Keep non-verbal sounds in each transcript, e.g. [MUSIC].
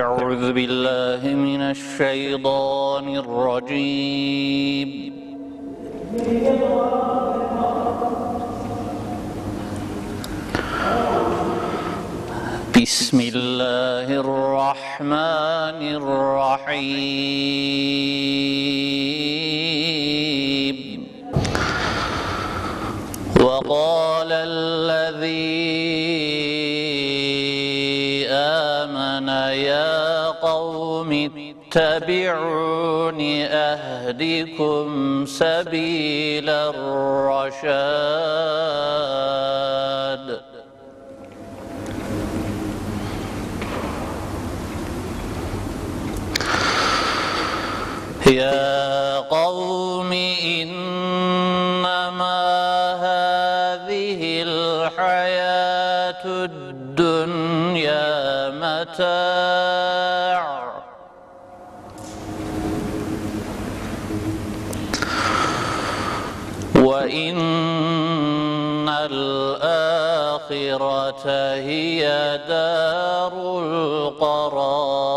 أعوذ بالله من الشيطان الرجيم. بسم الله الرحمن الرحيم. وقال الذي اتبعون أهدكم سبيل الرشاد. يا قوم إنما هذه الحياة الدنيا متاع هي دار القرار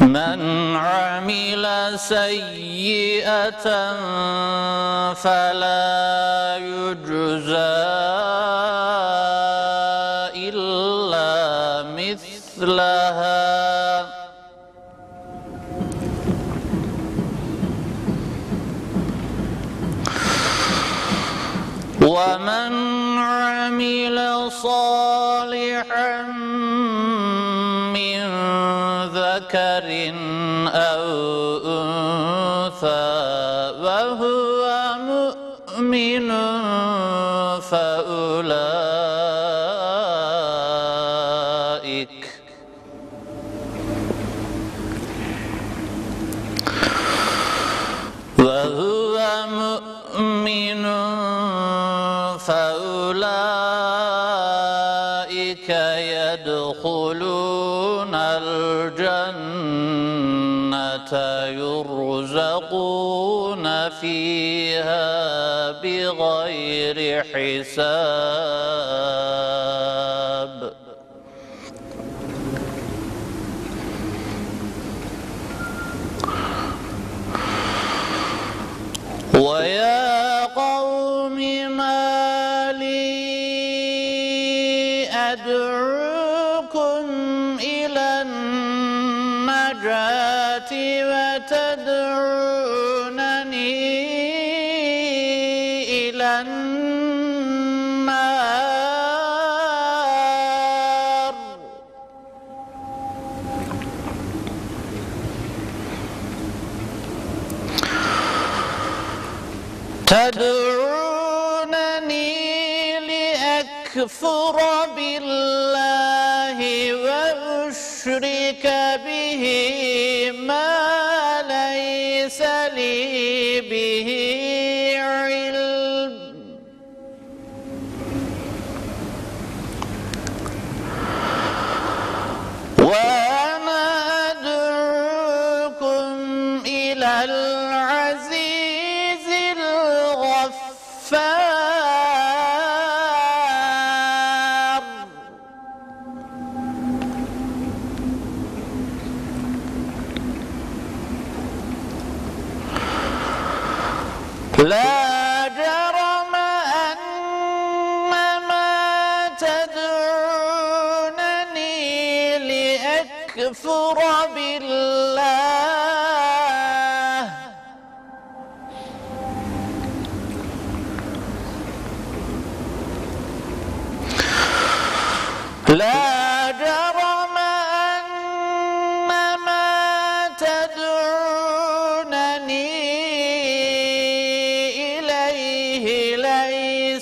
من عمل سيئة فلا يجزى أو أنثى يرزقون فيها بغير حساب.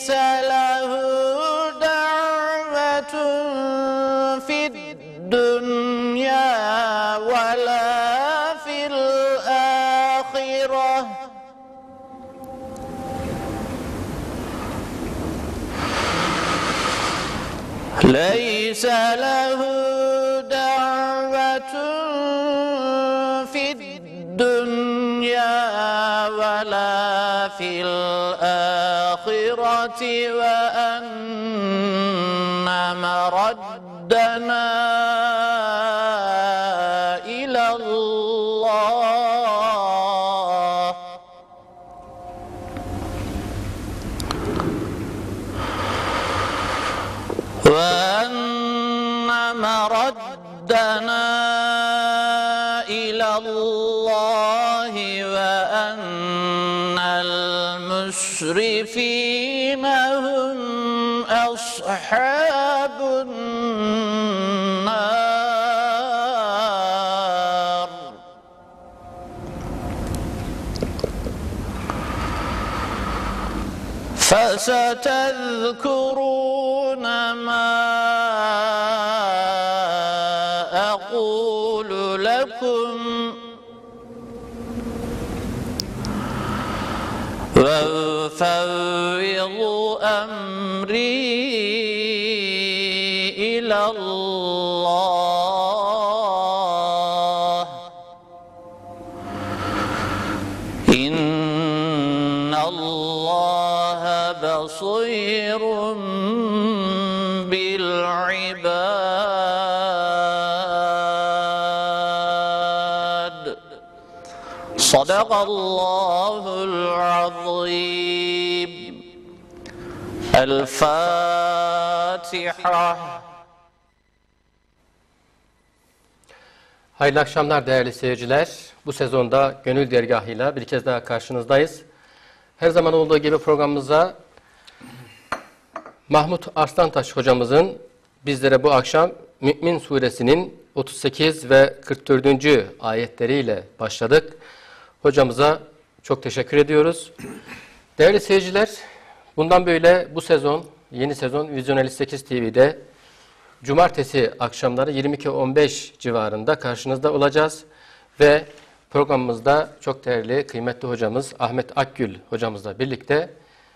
ليس له دعوة في الدنيا ولا في الآخرة ليس له دعوة في الدنيا في الآخرة وأن مرد أصحاب النار. فستذكرون ما أقول لكم. وأفوض أمري Sadakallahu al-azim. El-Fatiha. Hayırlı akşamlar değerli seyirciler. Bu sezonda Gönül Dergahı'yla bir kez daha karşınızdayız. Her zaman olduğu gibi programımıza Mahmut Arslantaş hocamızın bizlere bu akşam Mü'min suresinin 38 ve 44. ayetleriyle başladık. Hocamıza çok teşekkür ediyoruz. Değerli seyirciler, bundan böyle bu sezon, yeni sezon Vizyon 58 TV'de Cumartesi akşamları 22.15 civarında karşınızda olacağız. Ve programımızda çok değerli, kıymetli hocamız Ahmet Akgül hocamızla birlikte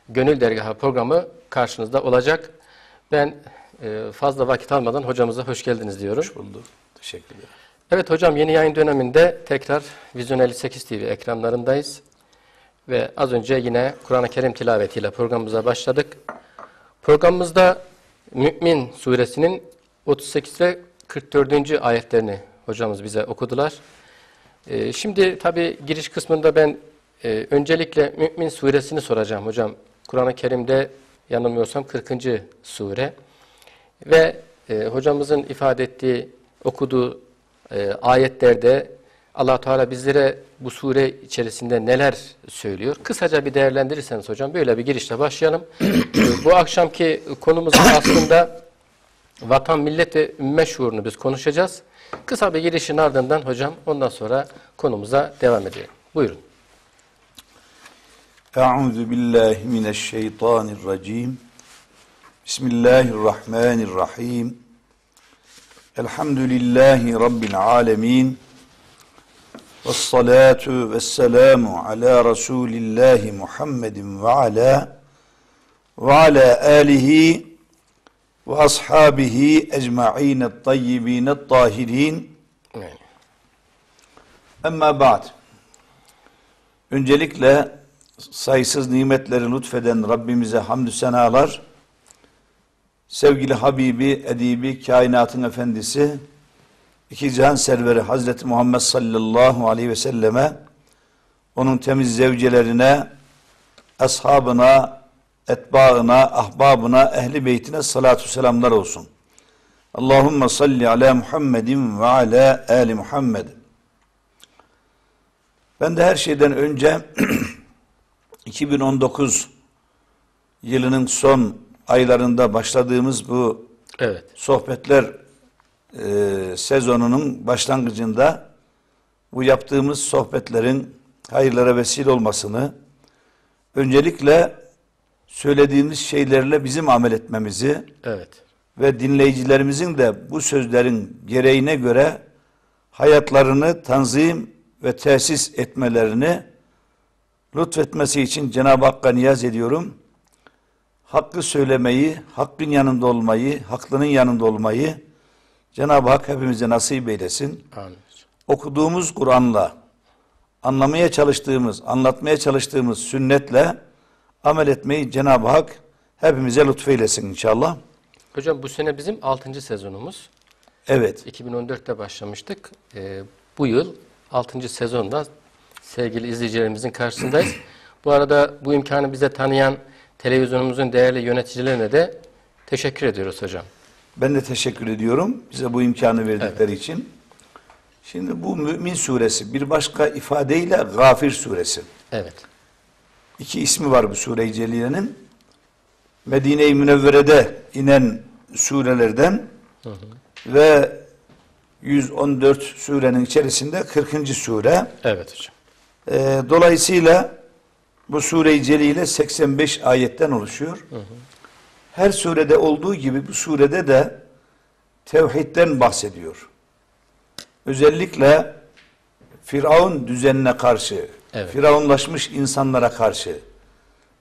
Gönül Dergahı programı karşınızda olacak. Ben e, fazla vakit almadan hocamıza hoş geldiniz diyorum. Hoş bulduk. Teşekkür ederim. Evet hocam yeni yayın döneminde tekrar Vizyon 58 TV ekranlarındayız. Ve az önce yine Kur'an-ı Kerim tilavetiyle programımıza başladık. Programımızda Mü'min suresinin 38 ve 44. ayetlerini hocamız bize okudular. Ee, şimdi tabi giriş kısmında ben e, öncelikle Mü'min suresini soracağım hocam. Kur'an-ı Kerim'de yanılmıyorsam 40. sure. Ve e, hocamızın ifade ettiği, okuduğu e, ayetlerde allah Teala bizlere bu sure içerisinde neler söylüyor? Kısaca bir değerlendirirseniz hocam böyle bir girişle başlayalım. E, bu akşamki konumuz aslında vatan, millet ve ümme şuurunu biz konuşacağız. Kısa bir girişin ardından hocam ondan sonra konumuza devam edelim. Buyurun. Euzu billahi mineşşeytanirracim. Bismillahirrahmanirrahim. Elhamdülillahi rabbil alamin. Ves salatu vesselamu ala Resulillahi Muhammedin ve ala ve ala alihi ve ashabihi ecma'in et-tayyibin et-tahirin. Evet. Amma ba'd. Öncelikle sayısız nimetleri lütfeden Rabbimize hamdü senalar. Sevgili Habibi, Edibi, kainatın efendisi, iki cihan serveri Hazreti Muhammed sallallahu aleyhi ve selleme, onun temiz zevcelerine, ashabına, etbaına, ahbabına, ehli beytine salatu selamlar olsun. Allahümme salli ala Muhammedin ve ala ali Muhammed. Ben de her şeyden önce [CLEARS THROAT] 2019 yılının son aylarında başladığımız bu Evet. sohbetler e, sezonunun başlangıcında bu yaptığımız sohbetlerin hayırlara vesile olmasını öncelikle söylediğimiz şeylerle bizim amel etmemizi Evet. ve dinleyicilerimizin de bu sözlerin gereğine göre hayatlarını tanzim ve tesis etmelerini lütfetmesi için Cenab-ı Hakk'a niyaz ediyorum. Hakkı söylemeyi, hakkın yanında olmayı, haklının yanında olmayı Cenab-ı Hak hepimize nasip eylesin. Amin. Okuduğumuz Kur'an'la, anlamaya çalıştığımız, anlatmaya çalıştığımız sünnetle amel etmeyi Cenab-ı Hak hepimize lütfeylesin inşallah. Hocam bu sene bizim 6. sezonumuz. Evet. 2014'te başlamıştık. Ee, bu yıl 6. sezonda sevgili izleyicilerimizin karşısındayız. bu arada bu imkanı bize tanıyan televizyonumuzun değerli yöneticilerine de teşekkür ediyoruz hocam. Ben de teşekkür ediyorum bize bu imkanı verdikleri için. Şimdi bu Mümin suresi bir başka ifadeyle Gafir suresi. Evet. İki ismi var bu sure-i celilenin. Medine-i Münevvere'de inen surelerden ve 114 surenin içerisinde 40. sure. Evet hocam. Ee, dolayısıyla bu sure-i celile 85 ayetten oluşuyor. Her surede olduğu gibi bu surede de tevhidden bahsediyor. Özellikle Firavun düzenine karşı, Evet. Firavunlaşmış insanlara karşı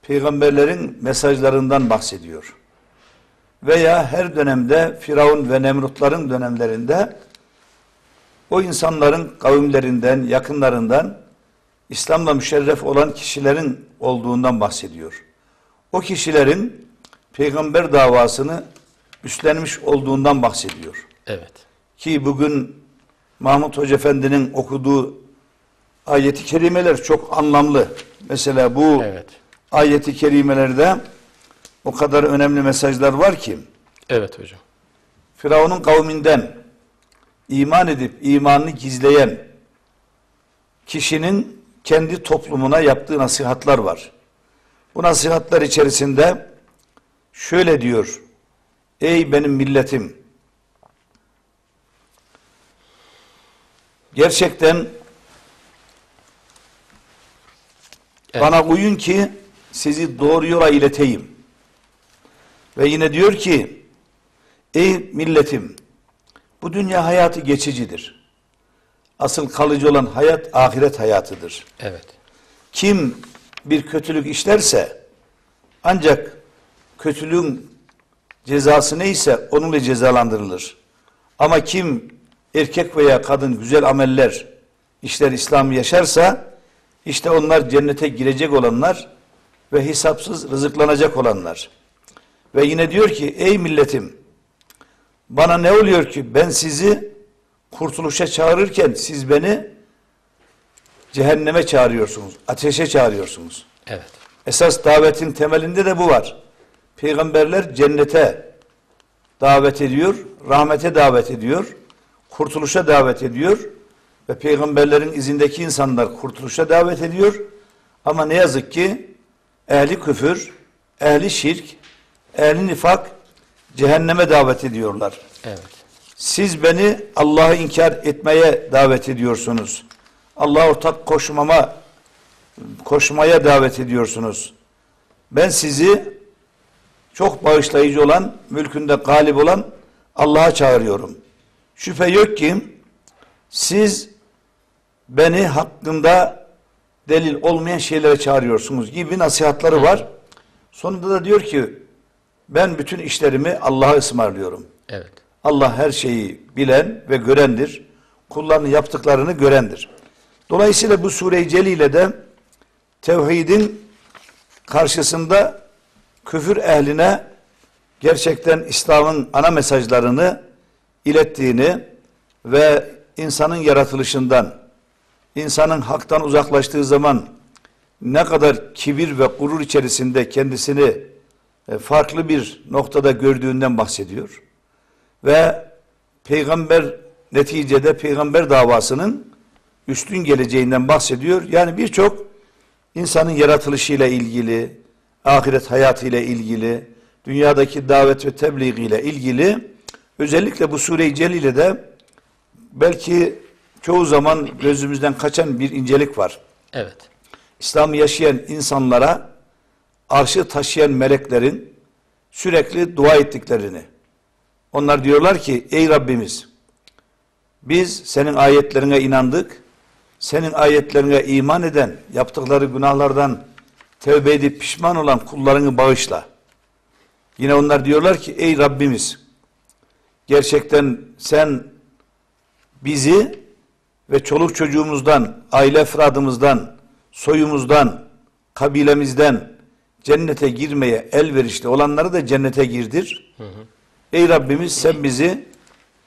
peygamberlerin mesajlarından bahsediyor. Veya her dönemde Firavun ve Nemrutların dönemlerinde o insanların kavimlerinden, yakınlarından İslam'la müşerref olan kişilerin olduğundan bahsediyor. O kişilerin peygamber davasını üstlenmiş olduğundan bahsediyor. Evet. Ki bugün Mahmut Hoca Efendi'nin okuduğu ayeti kerimeler çok anlamlı. Mesela bu Evet. ayeti kerimelerde o kadar önemli mesajlar var ki Evet hocam. Firavun'un kavminden iman edip imanını gizleyen kişinin kendi toplumuna yaptığı nasihatlar var. Bu nasihatler içerisinde şöyle diyor. Ey benim milletim gerçekten Evet. bana uyun ki sizi doğru yola ileteyim. Ve yine diyor ki ey milletim bu dünya hayatı geçicidir. Asıl kalıcı olan hayat ahiret hayatıdır. Evet. Kim bir kötülük işlerse ancak kötülüğün cezası neyse onunla cezalandırılır. Ama kim erkek veya kadın güzel ameller işler İslam yaşarsa işte onlar cennete girecek olanlar ve hesapsız rızıklanacak olanlar. Ve yine diyor ki ey milletim bana ne oluyor ki ben sizi kurtuluşa çağırırken siz beni cehenneme çağırıyorsunuz, ateşe çağırıyorsunuz. Evet. Esas davetin temelinde de bu var. Peygamberler cennete davet ediyor, rahmete davet ediyor, kurtuluşa davet ediyor ve peygamberlerin izindeki insanlar kurtuluşa davet ediyor. Ama ne yazık ki ehli küfür, ehli şirk, ehli nifak cehenneme davet ediyorlar. Evet. Siz beni Allah'ı inkar etmeye davet ediyorsunuz. Allah'a ortak koşmama koşmaya davet ediyorsunuz. Ben sizi çok bağışlayıcı olan, mülkünde galip olan Allah'a çağırıyorum. Şüphe yok ki siz beni hakkında delil olmayan şeylere çağırıyorsunuz gibi nasihatları var. Sonunda da diyor ki ben bütün işlerimi Allah'a ısmarlıyorum. Evet. Allah her şeyi bilen ve görendir. Kullarının yaptıklarını görendir. Dolayısıyla bu sure-i celilede tevhidin karşısında küfür ehline gerçekten İslam'ın ana mesajlarını ilettiğini ve insanın yaratılışından, insanın haktan uzaklaştığı zaman ne kadar kibir ve gurur içerisinde kendisini e, farklı bir noktada gördüğünden bahsediyor. Ve peygamber neticede peygamber davasının üstün geleceğinden bahsediyor. Yani birçok insanın yaratılışıyla ilgili, ahiret hayatıyla ilgili, dünyadaki davet ve tebliğ ile ilgili özellikle bu sure-i celilede belki çoğu zaman gözümüzden kaçan bir incelik var. Evet. İslam'ı yaşayan insanlara arşı taşıyan meleklerin sürekli dua ettiklerini. Onlar diyorlar ki ey Rabbimiz biz senin ayetlerine inandık. Senin ayetlerine iman eden, yaptıkları günahlardan tevbe edip pişman olan kullarını bağışla. Yine onlar diyorlar ki ey Rabbimiz gerçekten sen bizi ve çoluk çocuğumuzdan, aile efradımızdan, soyumuzdan, kabilemizden cennete girmeye elverişli olanları da cennete girdir. Ey Rabbimiz sen bizi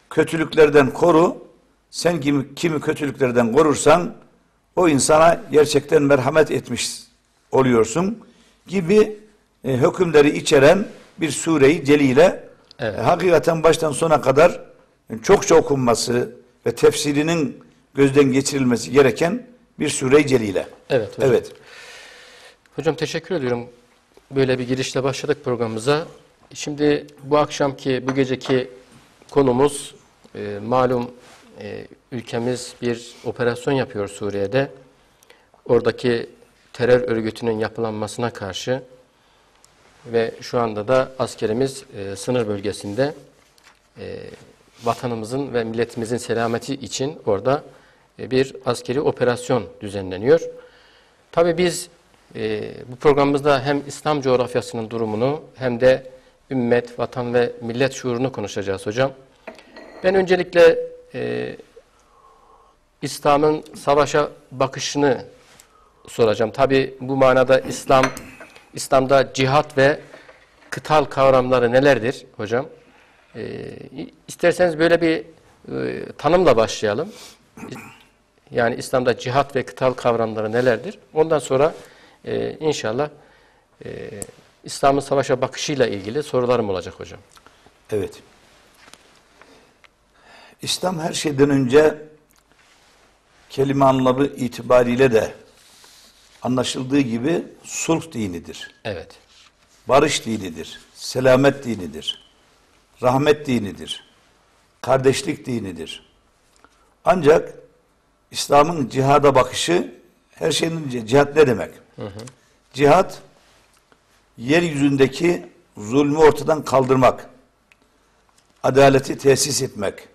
kötülüklerden koru. Sen kimi, kimi kötülüklerden korursan o insana gerçekten merhamet etmiş oluyorsun gibi e, hükümleri içeren bir sureyi celile Evet. e, hakikaten baştan sona kadar e, çokça okunması ve tefsirinin gözden geçirilmesi gereken bir sure-i celile. Evet hocam. Evet. Hocam teşekkür ediyorum. Böyle bir girişle başladık programımıza. Şimdi bu akşamki, bu geceki konumuz e, malum e, ülkemiz bir operasyon yapıyor Suriye'de. Oradaki terör örgütünün yapılanmasına karşı ve şu anda da askerimiz e, sınır bölgesinde e, vatanımızın ve milletimizin selameti için orada e, bir askeri operasyon düzenleniyor. Tabii biz e, bu programımızda hem İslam coğrafyasının durumunu hem de ümmet, vatan ve millet şuurunu konuşacağız hocam. Ben öncelikle e, İslam'ın savaşa bakışını soracağım. Tabii bu manada İslam, İslam'da cihat ve kıtal kavramları nelerdir hocam? E, isterseniz böyle bir e, tanımla başlayalım. Yani İslam'da cihat ve kıtal kavramları nelerdir? Ondan sonra e, inşallah e, İslam'ın savaşa bakışıyla ilgili sorularım olacak hocam. Evet. İslam her şeyden önce kelime anlamı itibariyle de anlaşıldığı gibi sulh dinidir. Evet. Barış dinidir. Selamet dinidir. Rahmet dinidir. Kardeşlik dinidir. Ancak İslam'ın cihada bakışı her şeyin önce cihat ne demek? Cihat yeryüzündeki zulmü ortadan kaldırmak, adaleti tesis etmek,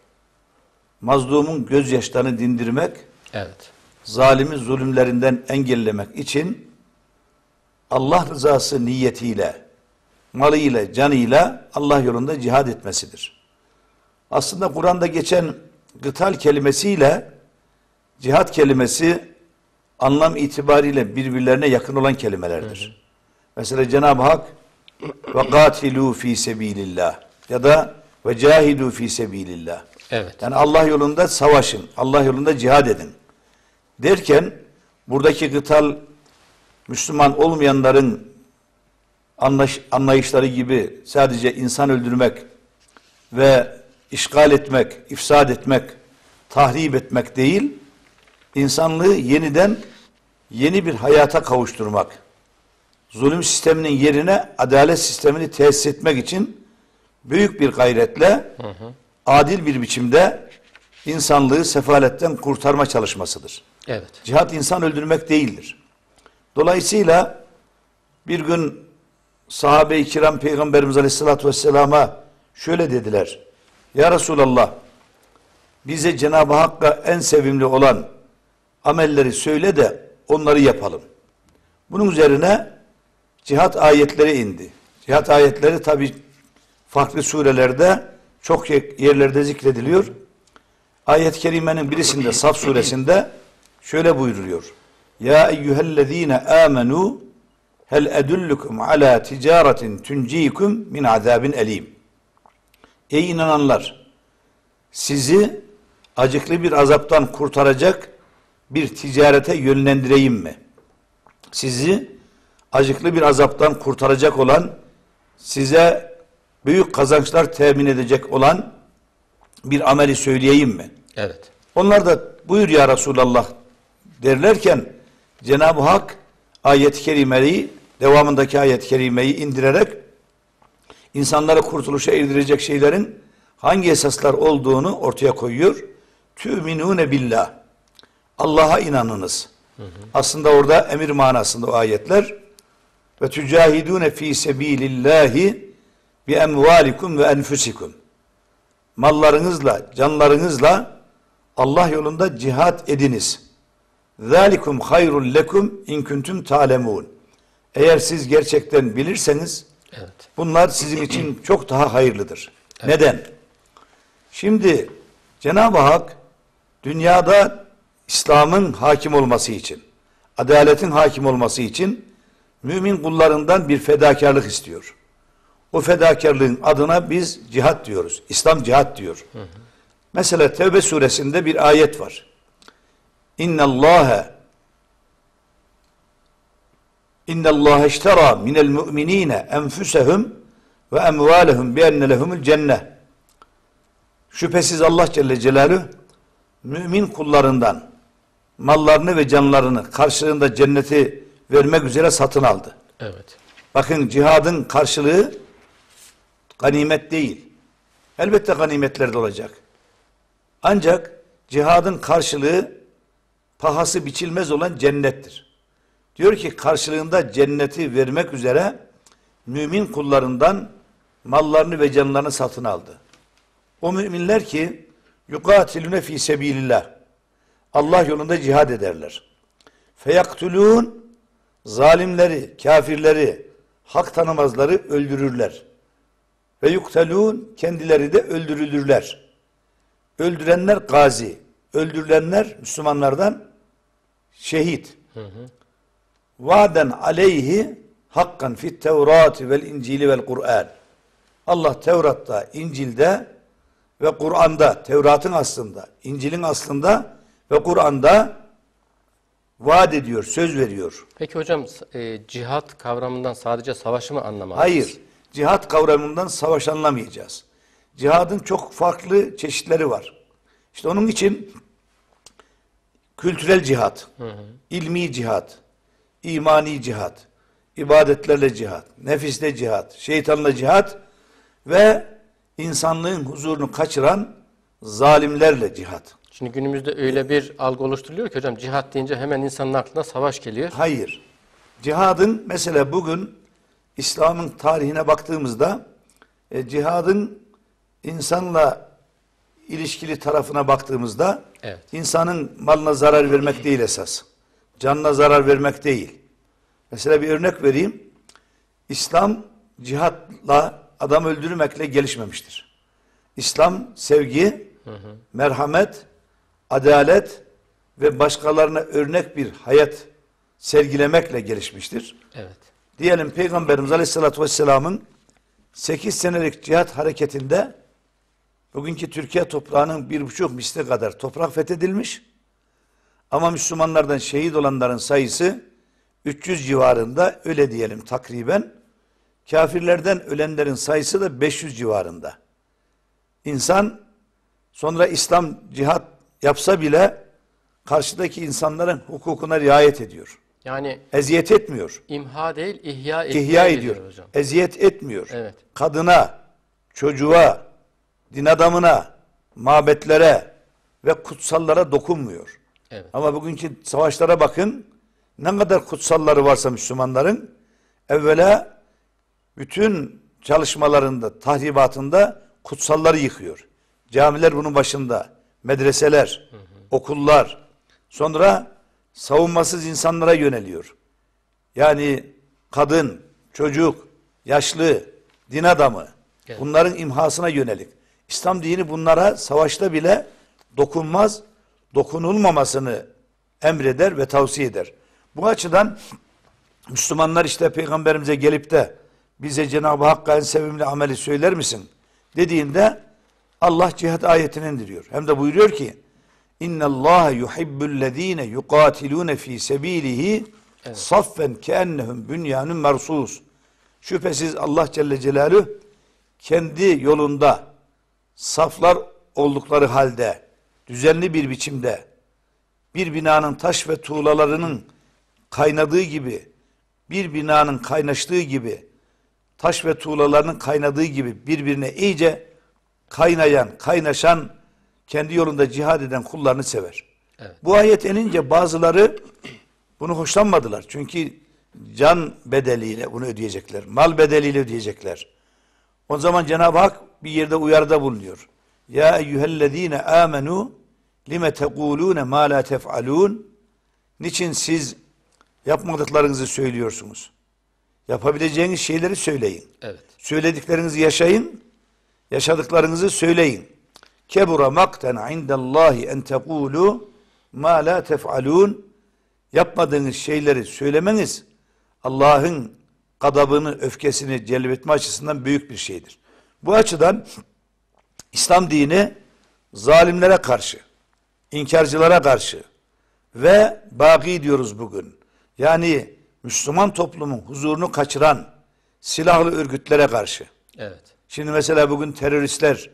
mazlumun gözyaşlarını dindirmek, Evet. zalimi zulümlerinden engellemek için Allah rızası niyetiyle, malıyla, canıyla Allah yolunda cihad etmesidir. Aslında Kur'an'da geçen gıtal kelimesiyle cihat kelimesi anlam itibariyle birbirlerine yakın olan kelimelerdir. Mesela Cenab-ı Hak ve katilu fi sebilillah ya da ve cahidu fi sebilillah. Evet. Yani Allah yolunda savaşın, Allah yolunda cihad edin. Derken buradaki gıtal Müslüman olmayanların anlaş, anlayışları gibi sadece insan öldürmek ve işgal etmek, ifsad etmek, tahrip etmek değil, insanlığı yeniden yeni bir hayata kavuşturmak, zulüm sisteminin yerine adalet sistemini tesis etmek için büyük bir gayretle adil bir biçimde insanlığı sefaletten kurtarma çalışmasıdır. Evet. Cihat insan öldürmek değildir. Dolayısıyla bir gün sahabe-i kiram Peygamberimiz Aleyhisselatü Vesselam'a şöyle dediler. Ya Resulallah bize Cenab-ı Hakk'a en sevimli olan amelleri söyle de onları yapalım. Bunun üzerine cihat ayetleri indi. Cihat ayetleri tabi farklı surelerde çok yerlerde zikrediliyor. Ayet-i kerimenin birisinde Saf suresinde şöyle buyuruyor. Ya eyyühellezine amenu hel edullukum ala ticaretin tunciikum min azabin elim. Ey inananlar sizi acıklı bir azaptan kurtaracak bir ticarete yönlendireyim mi? Sizi acıklı bir azaptan kurtaracak olan size büyük kazançlar temin edecek olan bir ameli söyleyeyim mi? Evet. Onlar da buyur ya Resulallah derlerken Cenab-ı Hak ayet-i kerimeyi devamındaki ayet-i kerimeyi indirerek insanları kurtuluşa erdirecek şeylerin hangi esaslar olduğunu ortaya koyuyor. Tüminune billah. Allah'a inanınız. Aslında orada emir manasında o ayetler ve tücahidune fi sebilillahi bi emvalikum ve enfusikum. Mallarınızla, canlarınızla Allah yolunda cihat ediniz. Zalikum hayrun lekum in kuntum ta'lemun. Eğer siz gerçekten bilirseniz Evet. bunlar sizin için çok daha hayırlıdır. Neden? Şimdi Cenab-ı Hak dünyada İslam'ın hakim olması için, adaletin hakim olması için mümin kullarından bir fedakarlık istiyor. O fedakarlığın adına biz cihat diyoruz. İslam cihat diyor. Mesela Tevbe suresinde bir ayet var. İnna Allahe İnna Allah iştera minel mu'minine enfusehum ve emvalehum bi enne lehumul cennet. Şüphesiz Allah Celle Celaluhu mümin kullarından mallarını ve canlarını karşılığında cenneti vermek üzere satın aldı. Evet. Bakın cihadın karşılığı ganimet değil. Elbette ganimetler de olacak. Ancak cihadın karşılığı pahası biçilmez olan cennettir. Diyor ki karşılığında cenneti vermek üzere mümin kullarından mallarını ve canlarını satın aldı. O müminler ki yukatilune fi sebilillah. Allah yolunda cihad ederler. Feyaktulun zalimleri, kafirleri, hak tanımazları öldürürler. Ve yuktelun kendileri de öldürülürler. Öldürenler gazi, öldürülenler Müslümanlardan şehit. Vaden aleyhi hakkan fit tevrati vel incili vel Kur'an. Allah Tevrat'ta, İncil'de ve Kur'an'da, Tevrat'ın aslında, İncil'in aslında ve Kur'an'da vaat ediyor, söz veriyor. Peki hocam e, cihat kavramından sadece savaşı mı anlamalıyız? Hayır, cihat kavramından savaş anlamayacağız. Cihadın çok farklı çeşitleri var. İşte onun için kültürel cihat, ilmi cihat, imani cihat, ibadetlerle cihat, nefisle cihat, şeytanla cihat ve insanlığın huzurunu kaçıran zalimlerle cihat. Şimdi günümüzde öyle bir algı oluşturuluyor ki hocam cihat deyince hemen insanın aklına savaş geliyor. Hayır. Cihadın mesela bugün İslam'ın tarihine baktığımızda e, cihadın insanla ilişkili tarafına baktığımızda Evet. insanın malına zarar vermek değil esas. Canına zarar vermek değil. Mesela bir örnek vereyim. İslam cihatla adam öldürmekle gelişmemiştir. İslam sevgi, merhamet, adalet ve başkalarına örnek bir hayat sergilemekle gelişmiştir. Evet. Diyelim Peygamberimiz Aleyhisselatü Vesselam'ın 8 senelik cihat hareketinde bugünkü Türkiye toprağının bir buçuk misli kadar toprak fethedilmiş. Ama Müslümanlardan şehit olanların sayısı 300 civarında öyle diyelim takriben. Kafirlerden ölenlerin sayısı da 500 civarında. İnsan sonra İslam cihat yapsa bile karşıdaki insanların hukukuna riayet ediyor. Yani Eziyet etmiyor. imha değil ihya İhya geliyor ediyor. hocam. Eziyet etmiyor. Evet. Kadına, çocuğa, din adamına, mabetlere ve kutsallara dokunmuyor. Evet. Ama bugünkü savaşlara bakın. Ne kadar kutsalları varsa Müslümanların evvela bütün çalışmalarında, tahribatında kutsalları yıkıyor. Camiler bunun başında, medreseler, okullar. Sonra savunmasız insanlara yöneliyor. Yani kadın, çocuk, yaşlı, din adamı Evet. bunların imhasına yönelik. İslam dini bunlara savaşta bile dokunmaz, dokunulmamasını emreder ve tavsiye eder. Bu açıdan Müslümanlar işte peygamberimize gelip de bize Cenab-ı Hakk'a en sevimli ameli söyler misin? Dediğinde Allah cihat ayetini indiriyor. Hem de buyuruyor ki İnna Allah yuhibbullezine yuqatilune fi sebilihi saffen keennehum bunyanun mersus. Şüphesiz Allah Celle Celaluhu kendi yolunda saflar oldukları halde düzenli bir biçimde bir binanın taş ve tuğlalarının kaynadığı gibi bir binanın kaynaştığı gibi taş ve tuğlalarının kaynadığı gibi birbirine iyice kaynayan, kaynaşan kendi yolunda cihad eden kullarını sever. Evet. Bu ayet enince bazıları bunu hoşlanmadılar. Çünkü can bedeliyle bunu ödeyecekler. Mal bedeliyle ödeyecekler. O zaman Cenab-ı Hak bir yerde uyarıda bulunuyor. Ya eyyühellezine amenu lime tekulune ma la tef'alun Niçin siz yapmadıklarınızı söylüyorsunuz? Yapabileceğiniz şeyleri söyleyin. Evet. Söylediklerinizi yaşayın. Yaşadıklarınızı söyleyin. Kebura makten indallahi en tekulu ma la tef'alun yapmadığınız şeyleri söylemeniz Allah'ın gadabını, öfkesini celbetme açısından büyük bir şeydir. Bu açıdan İslam dini zalimlere karşı, inkarcılara karşı ve baki diyoruz bugün. Yani Müslüman toplumun huzurunu kaçıran silahlı örgütlere karşı. Evet. Şimdi mesela bugün teröristler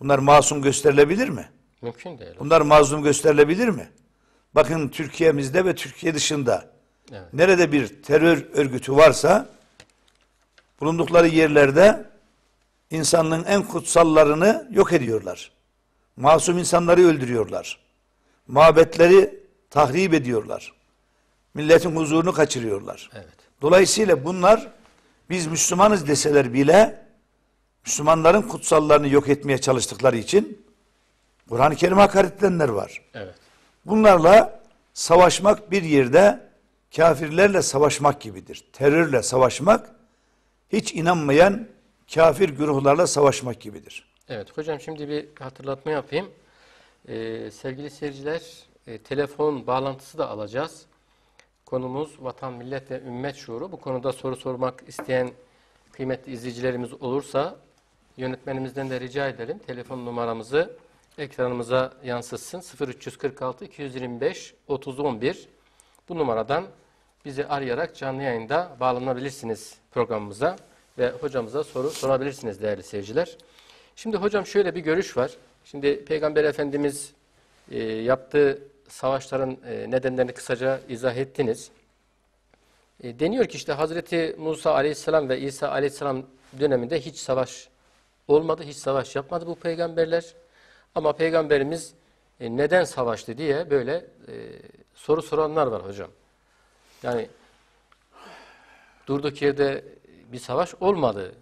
bunlar masum gösterilebilir mi? Mümkün değil. Bunlar mazlum gösterilebilir mi? Bakın Türkiye'mizde ve Türkiye dışında Evet. nerede bir terör örgütü varsa bulundukları yerlerde insanlığın en kutsallarını yok ediyorlar. Masum insanları öldürüyorlar. Mabetleri tahrip ediyorlar. Milletin huzurunu kaçırıyorlar. Evet. Dolayısıyla bunlar biz Müslümanız deseler bile Müslümanların kutsallarını yok etmeye çalıştıkları için Kur'an-ı Kerim hakaret edenler var. Evet. Bunlarla savaşmak bir yerde kafirlerle savaşmak gibidir. Terörle savaşmak hiç inanmayan kafir güruhlarla savaşmak gibidir. Evet hocam şimdi bir hatırlatma yapayım. Ee, sevgili seyirciler e, telefon bağlantısı da alacağız. Konumuz vatan, millet ve ümmet şuuru. Bu konuda soru sormak isteyen kıymetli izleyicilerimiz olursa yönetmenimizden de rica edelim. Telefon numaramızı ekranımıza yansıtsın. 0346 225 3011 Bu numaradan bizi arayarak canlı yayında bağlanabilirsiniz programımıza ve hocamıza soru sorabilirsiniz değerli seyirciler. Şimdi hocam şöyle bir görüş var. Şimdi Peygamber Efendimiz e, yaptığı savaşların e, nedenlerini kısaca izah ettiniz. E, deniyor ki işte Hazreti Musa Aleyhisselam ve İsa Aleyhisselam döneminde hiç savaş olmadı, hiç savaş yapmadı bu peygamberler. Ama peygamberimiz e, neden savaştı diye böyle e, soru soranlar var hocam. Yani durduk yerde bir savaş olmadı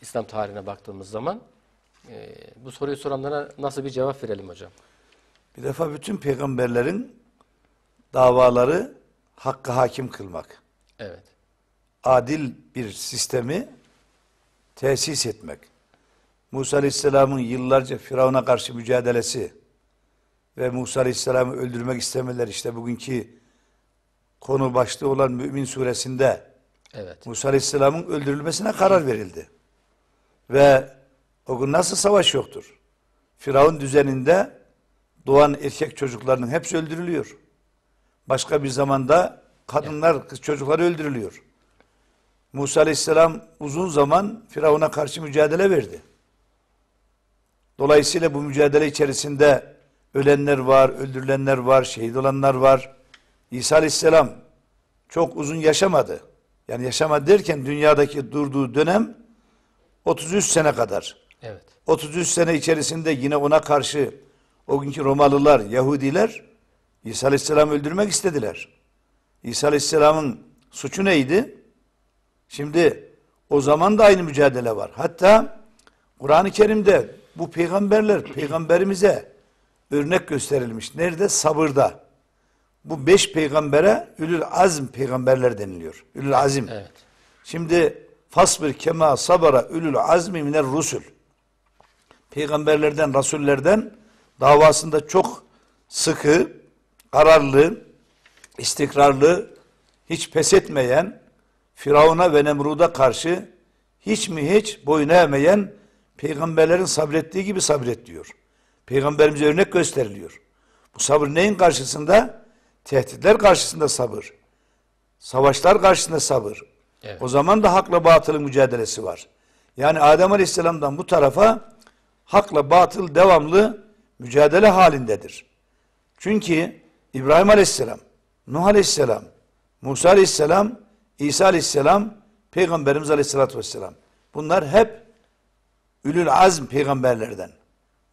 İslam tarihine baktığımız zaman. E, bu soruyu soranlara nasıl bir cevap verelim hocam? Bir defa bütün peygamberlerin davaları hakkı hakim kılmak. Evet. Adil bir sistemi tesis etmek. Musa Aleyhisselam'ın yıllarca Firavun'a karşı mücadelesi ve Musa Aleyhisselam'ı öldürmek istemeleri işte bugünkü konu başlığı olan Mümin suresinde Evet. Musa Aleyhisselam'ın öldürülmesine karar verildi. Ve o gün nasıl savaş yoktur? Firavun düzeninde doğan erkek çocuklarının hepsi öldürülüyor. Başka bir zamanda kadınlar, kız çocukları öldürülüyor. Musa Aleyhisselam uzun zaman Firavun'a karşı mücadele verdi. Dolayısıyla bu mücadele içerisinde ölenler var, öldürülenler var, şehit olanlar var. İsa Aleyhisselam çok uzun yaşamadı. Yani yaşamadı derken dünyadaki durduğu dönem 33 sene kadar. Evet. 33 sene içerisinde yine ona karşı o günkü Romalılar, Yahudiler İsa Aleyhisselam'ı öldürmek istediler. İsa Aleyhisselam'ın suçu neydi? Şimdi o zaman da aynı mücadele var. Hatta Kur'an-ı Kerim'de bu peygamberler peygamberimize örnek gösterilmiş. Nerede? Sabırda. Bu beş peygambere ülül azm peygamberler deniliyor. Ülül azim. Evet. Şimdi fasbir kema sabara ülül azmi miner rusul. Peygamberlerden, rasullerden davasında çok sıkı, kararlı, istikrarlı, hiç pes etmeyen, Firavun'a ve Nemrud'a karşı hiç mi hiç boyun eğmeyen peygamberlerin sabrettiği gibi sabret diyor. Peygamberimize örnek gösteriliyor. Bu sabır neyin karşısında? Tehditler karşısında sabır. Savaşlar karşısında sabır. Evet. O zaman da hakla batılın mücadelesi var. Yani Adem Aleyhisselam'dan bu tarafa hakla batıl devamlı mücadele halindedir. Çünkü İbrahim Aleyhisselam, Nuh Aleyhisselam, Musa Aleyhisselam, İsa Aleyhisselam, Peygamberimiz Aleyhisselatü Vesselam. Bunlar hep ülül azm peygamberlerden.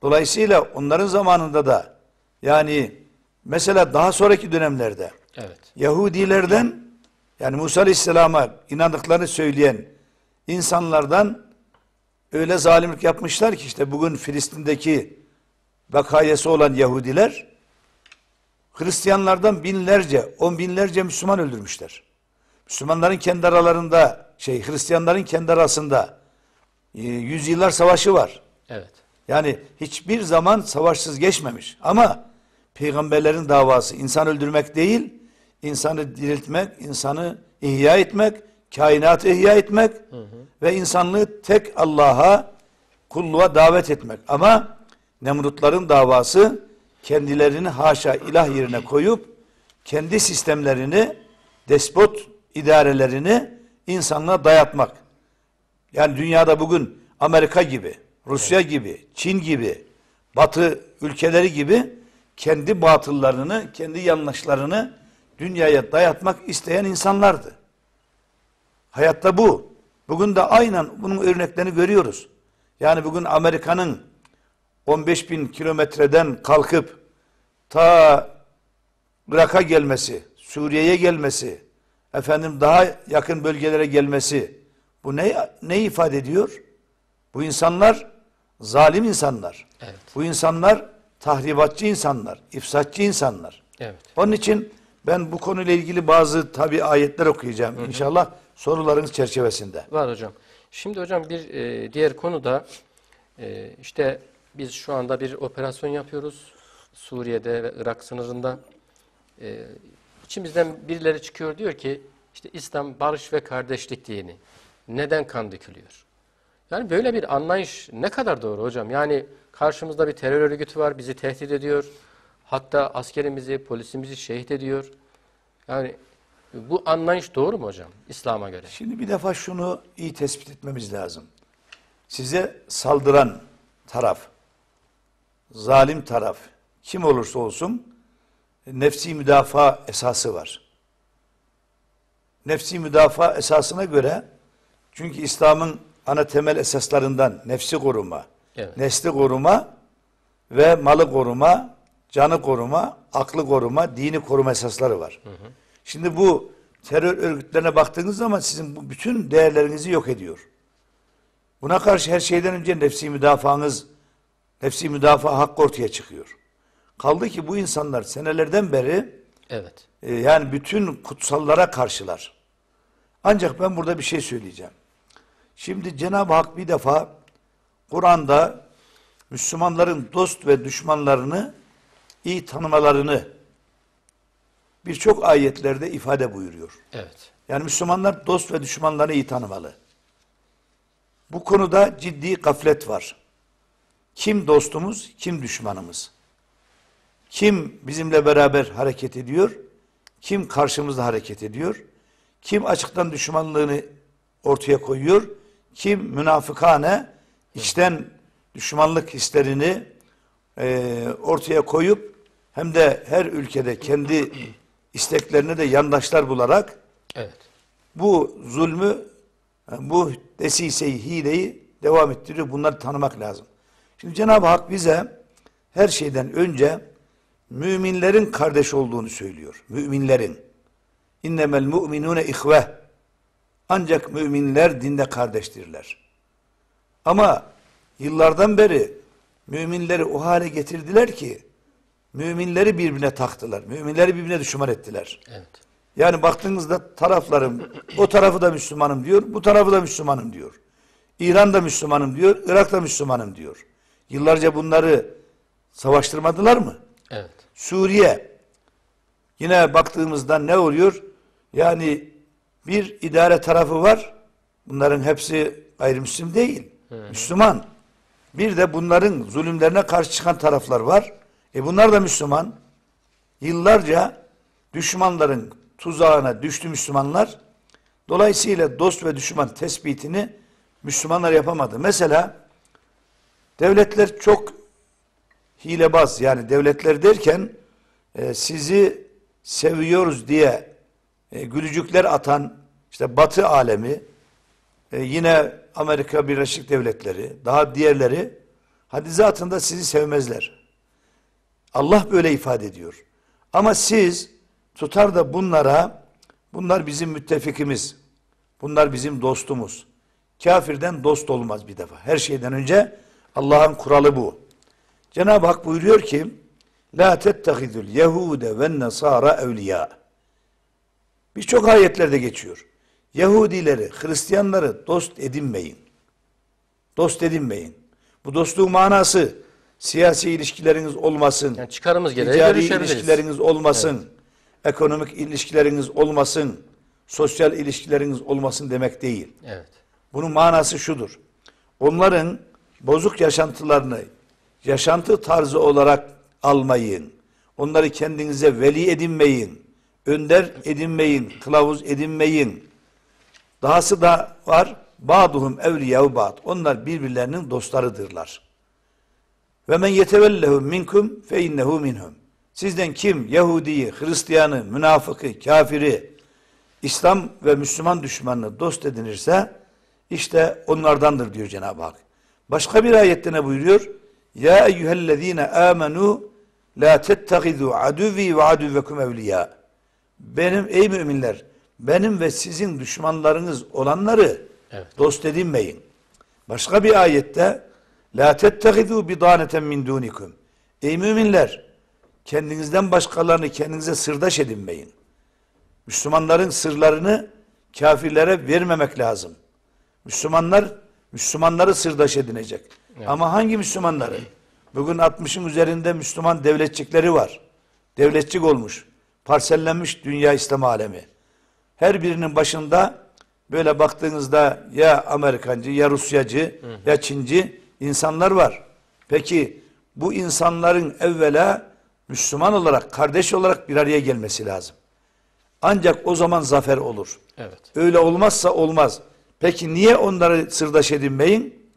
Dolayısıyla onların zamanında da yani mesela daha sonraki dönemlerde Evet. Yahudilerden yani Musa Aleyhisselam'a inandıklarını söyleyen insanlardan öyle zalimlik yapmışlar ki işte bugün Filistin'deki vakayesi olan Yahudiler Hristiyanlardan binlerce, on binlerce Müslüman öldürmüşler. Müslümanların kendi aralarında, şey Hristiyanların kendi arasında e, yüzyıllar savaşı var. Evet. Yani hiçbir zaman savaşsız geçmemiş. Ama peygamberlerin davası insan öldürmek değil, insanı diriltmek, insanı ihya etmek, kainatı ihya etmek ve insanlığı tek Allah'a kulluğa davet etmek. Ama Nemrutların davası kendilerini haşa ilah yerine koyup kendi sistemlerini, despot idarelerini insanlığa dayatmak. Yani dünyada bugün Amerika gibi, Rusya gibi, Çin gibi, Batı ülkeleri gibi kendi batıllarını, kendi yanlışlarını dünyaya dayatmak isteyen insanlardı. Hayatta bu. Bugün de aynen bunun örneklerini görüyoruz. Yani bugün Amerika'nın 15 bin kilometreden kalkıp ta Irak'a gelmesi, Suriye'ye gelmesi, efendim daha yakın bölgelere gelmesi bu ne ne ifade ediyor? Bu insanlar zalim insanlar. Evet. Bu insanlar tahribatçı insanlar, ifsatçı insanlar. Evet. Onun için ben bu konuyla ilgili bazı tabi ayetler okuyacağım inşallah sorularınız çerçevesinde. Var hocam. Şimdi hocam bir e, diğer konu da e, işte biz şu anda bir operasyon yapıyoruz Suriye'de ve Irak sınırında. E, içimizden birileri çıkıyor diyor ki işte İslam barış ve kardeşlik dini. Neden kan dökülüyor? Yani böyle bir anlayış ne kadar doğru hocam? Yani karşımızda bir terör örgütü var, bizi tehdit ediyor. Hatta askerimizi, polisimizi şehit ediyor. Yani bu anlayış doğru mu hocam İslam'a göre? Şimdi bir defa şunu iyi tespit etmemiz lazım. Size saldıran taraf, zalim taraf, kim olursa olsun nefsi müdafaa esası var. Nefsi müdafaa esasına göre çünkü İslam'ın ana temel esaslarından nefsi koruma, Evet. nesli koruma ve malı koruma, canı koruma, aklı koruma, dini koruma esasları var. Şimdi bu terör örgütlerine baktığınız zaman sizin bu bütün değerlerinizi yok ediyor. Buna karşı her şeyden önce nefsi müdafaanız, nefsi müdafaa hakkı ortaya çıkıyor. Kaldı ki bu insanlar senelerden beri Evet. e, yani bütün kutsallara karşılar. Ancak ben burada bir şey söyleyeceğim. Şimdi Cenab-ı Hak bir defa Kur'an'da Müslümanların dost ve düşmanlarını iyi tanımalarını birçok ayetlerde ifade buyuruyor. Evet. Yani Müslümanlar dost ve düşmanlarını iyi tanımalı. Bu konuda ciddi gaflet var. Kim dostumuz, kim düşmanımız? Kim bizimle beraber hareket ediyor? Kim karşımızda hareket ediyor? Kim açıktan düşmanlığını ortaya koyuyor? Kim münafıkane içten düşmanlık hislerini e, ortaya koyup hem de her ülkede kendi isteklerine de yandaşlar bularak Evet. bu zulmü, bu desiseyi, hileyi devam ettiriyor. Bunları tanımak lazım. Şimdi Cenab-ı Hak bize her şeyden önce müminlerin kardeş olduğunu söylüyor. Müminlerin. İnnemel mu'minune ihve. Ancak müminler dinde kardeştirler. Ama yıllardan beri müminleri o hale getirdiler ki müminleri birbirine taktılar. Müminleri birbirine düşman ettiler. Evet. Yani baktığınızda taraflarım o tarafı da Müslümanım diyor, bu tarafı da Müslümanım diyor. İran da Müslümanım diyor, Irak da Müslümanım diyor. Yıllarca bunları savaştırmadılar mı? Evet. Suriye yine baktığımızda ne oluyor? Yani bir idare tarafı var. Bunların hepsi gayrimüslim değil. Müslüman. Bir de bunların zulümlerine karşı çıkan taraflar var. E bunlar da Müslüman. Yıllarca düşmanların tuzağına düştü Müslümanlar. Dolayısıyla dost ve düşman tespitini Müslümanlar yapamadı. Mesela devletler çok hilebaz yani devletler derken e, sizi seviyoruz diye e, gülücükler atan işte Batı alemi e, yine Amerika Birleşik Devletleri daha diğerleri hadi zatında sizi sevmezler. Allah böyle ifade ediyor. Ama siz tutar da bunlara bunlar bizim müttefikimiz. Bunlar bizim dostumuz. Kafirden dost olmaz bir defa. Her şeyden önce Allah'ın kuralı bu. Cenab-ı Hak buyuruyor ki La tettehidul yehude ve nesara evliya. Birçok ayetlerde geçiyor. Yahudileri, Hristiyanları dost edinmeyin. Dost edinmeyin. Bu dostluğun manası siyasi ilişkileriniz olmasın, Yani çıkarımız gereği ticari ilişkileriniz olmasın, ekonomik ilişkileriniz olmasın, sosyal ilişkileriniz olmasın demek değil. Evet. Bunun manası şudur. Onların bozuk yaşantılarını yaşantı tarzı olarak almayın. Onları kendinize veli edinmeyin. Önder edinmeyin. Kılavuz edinmeyin. Dahası da var. Ba'duhum evliyahu ba'd. Onlar birbirlerinin dostlarıdırlar. Ve men yetevellehu minkum fe innehu minhum. Sizden kim Yahudiyi, Hristiyanı, münafıkı, kafiri, İslam ve Müslüman düşmanını dost edinirse işte onlardandır diyor Cenab-ı Hak. Başka bir ayette ne buyuruyor? Ya eyyühellezine amenu la tettehizu aduvi ve aduvekum evliya. Benim ey müminler benim ve sizin düşmanlarınız olanları Evet. dost edinmeyin. Başka bir ayette la tettehizu bidaneten min dunikum. Ey müminler kendinizden başkalarını kendinize sırdaş edinmeyin. Müslümanların sırlarını kafirlere vermemek lazım. Müslümanlar Müslümanları sırdaş edinecek. Ama hangi Müslümanları? Bugün 60'ın üzerinde Müslüman devletçikleri var. Devletçik olmuş. Parsellenmiş dünya İslam alemi. Her birinin başında böyle baktığınızda ya Amerikancı, ya Rusyacı, ya Çinci insanlar var. Peki bu insanların evvela Müslüman olarak, kardeş olarak bir araya gelmesi lazım. Ancak o zaman zafer olur. Evet. Öyle olmazsa olmaz. Peki niye onları sırdaş edinmeyin?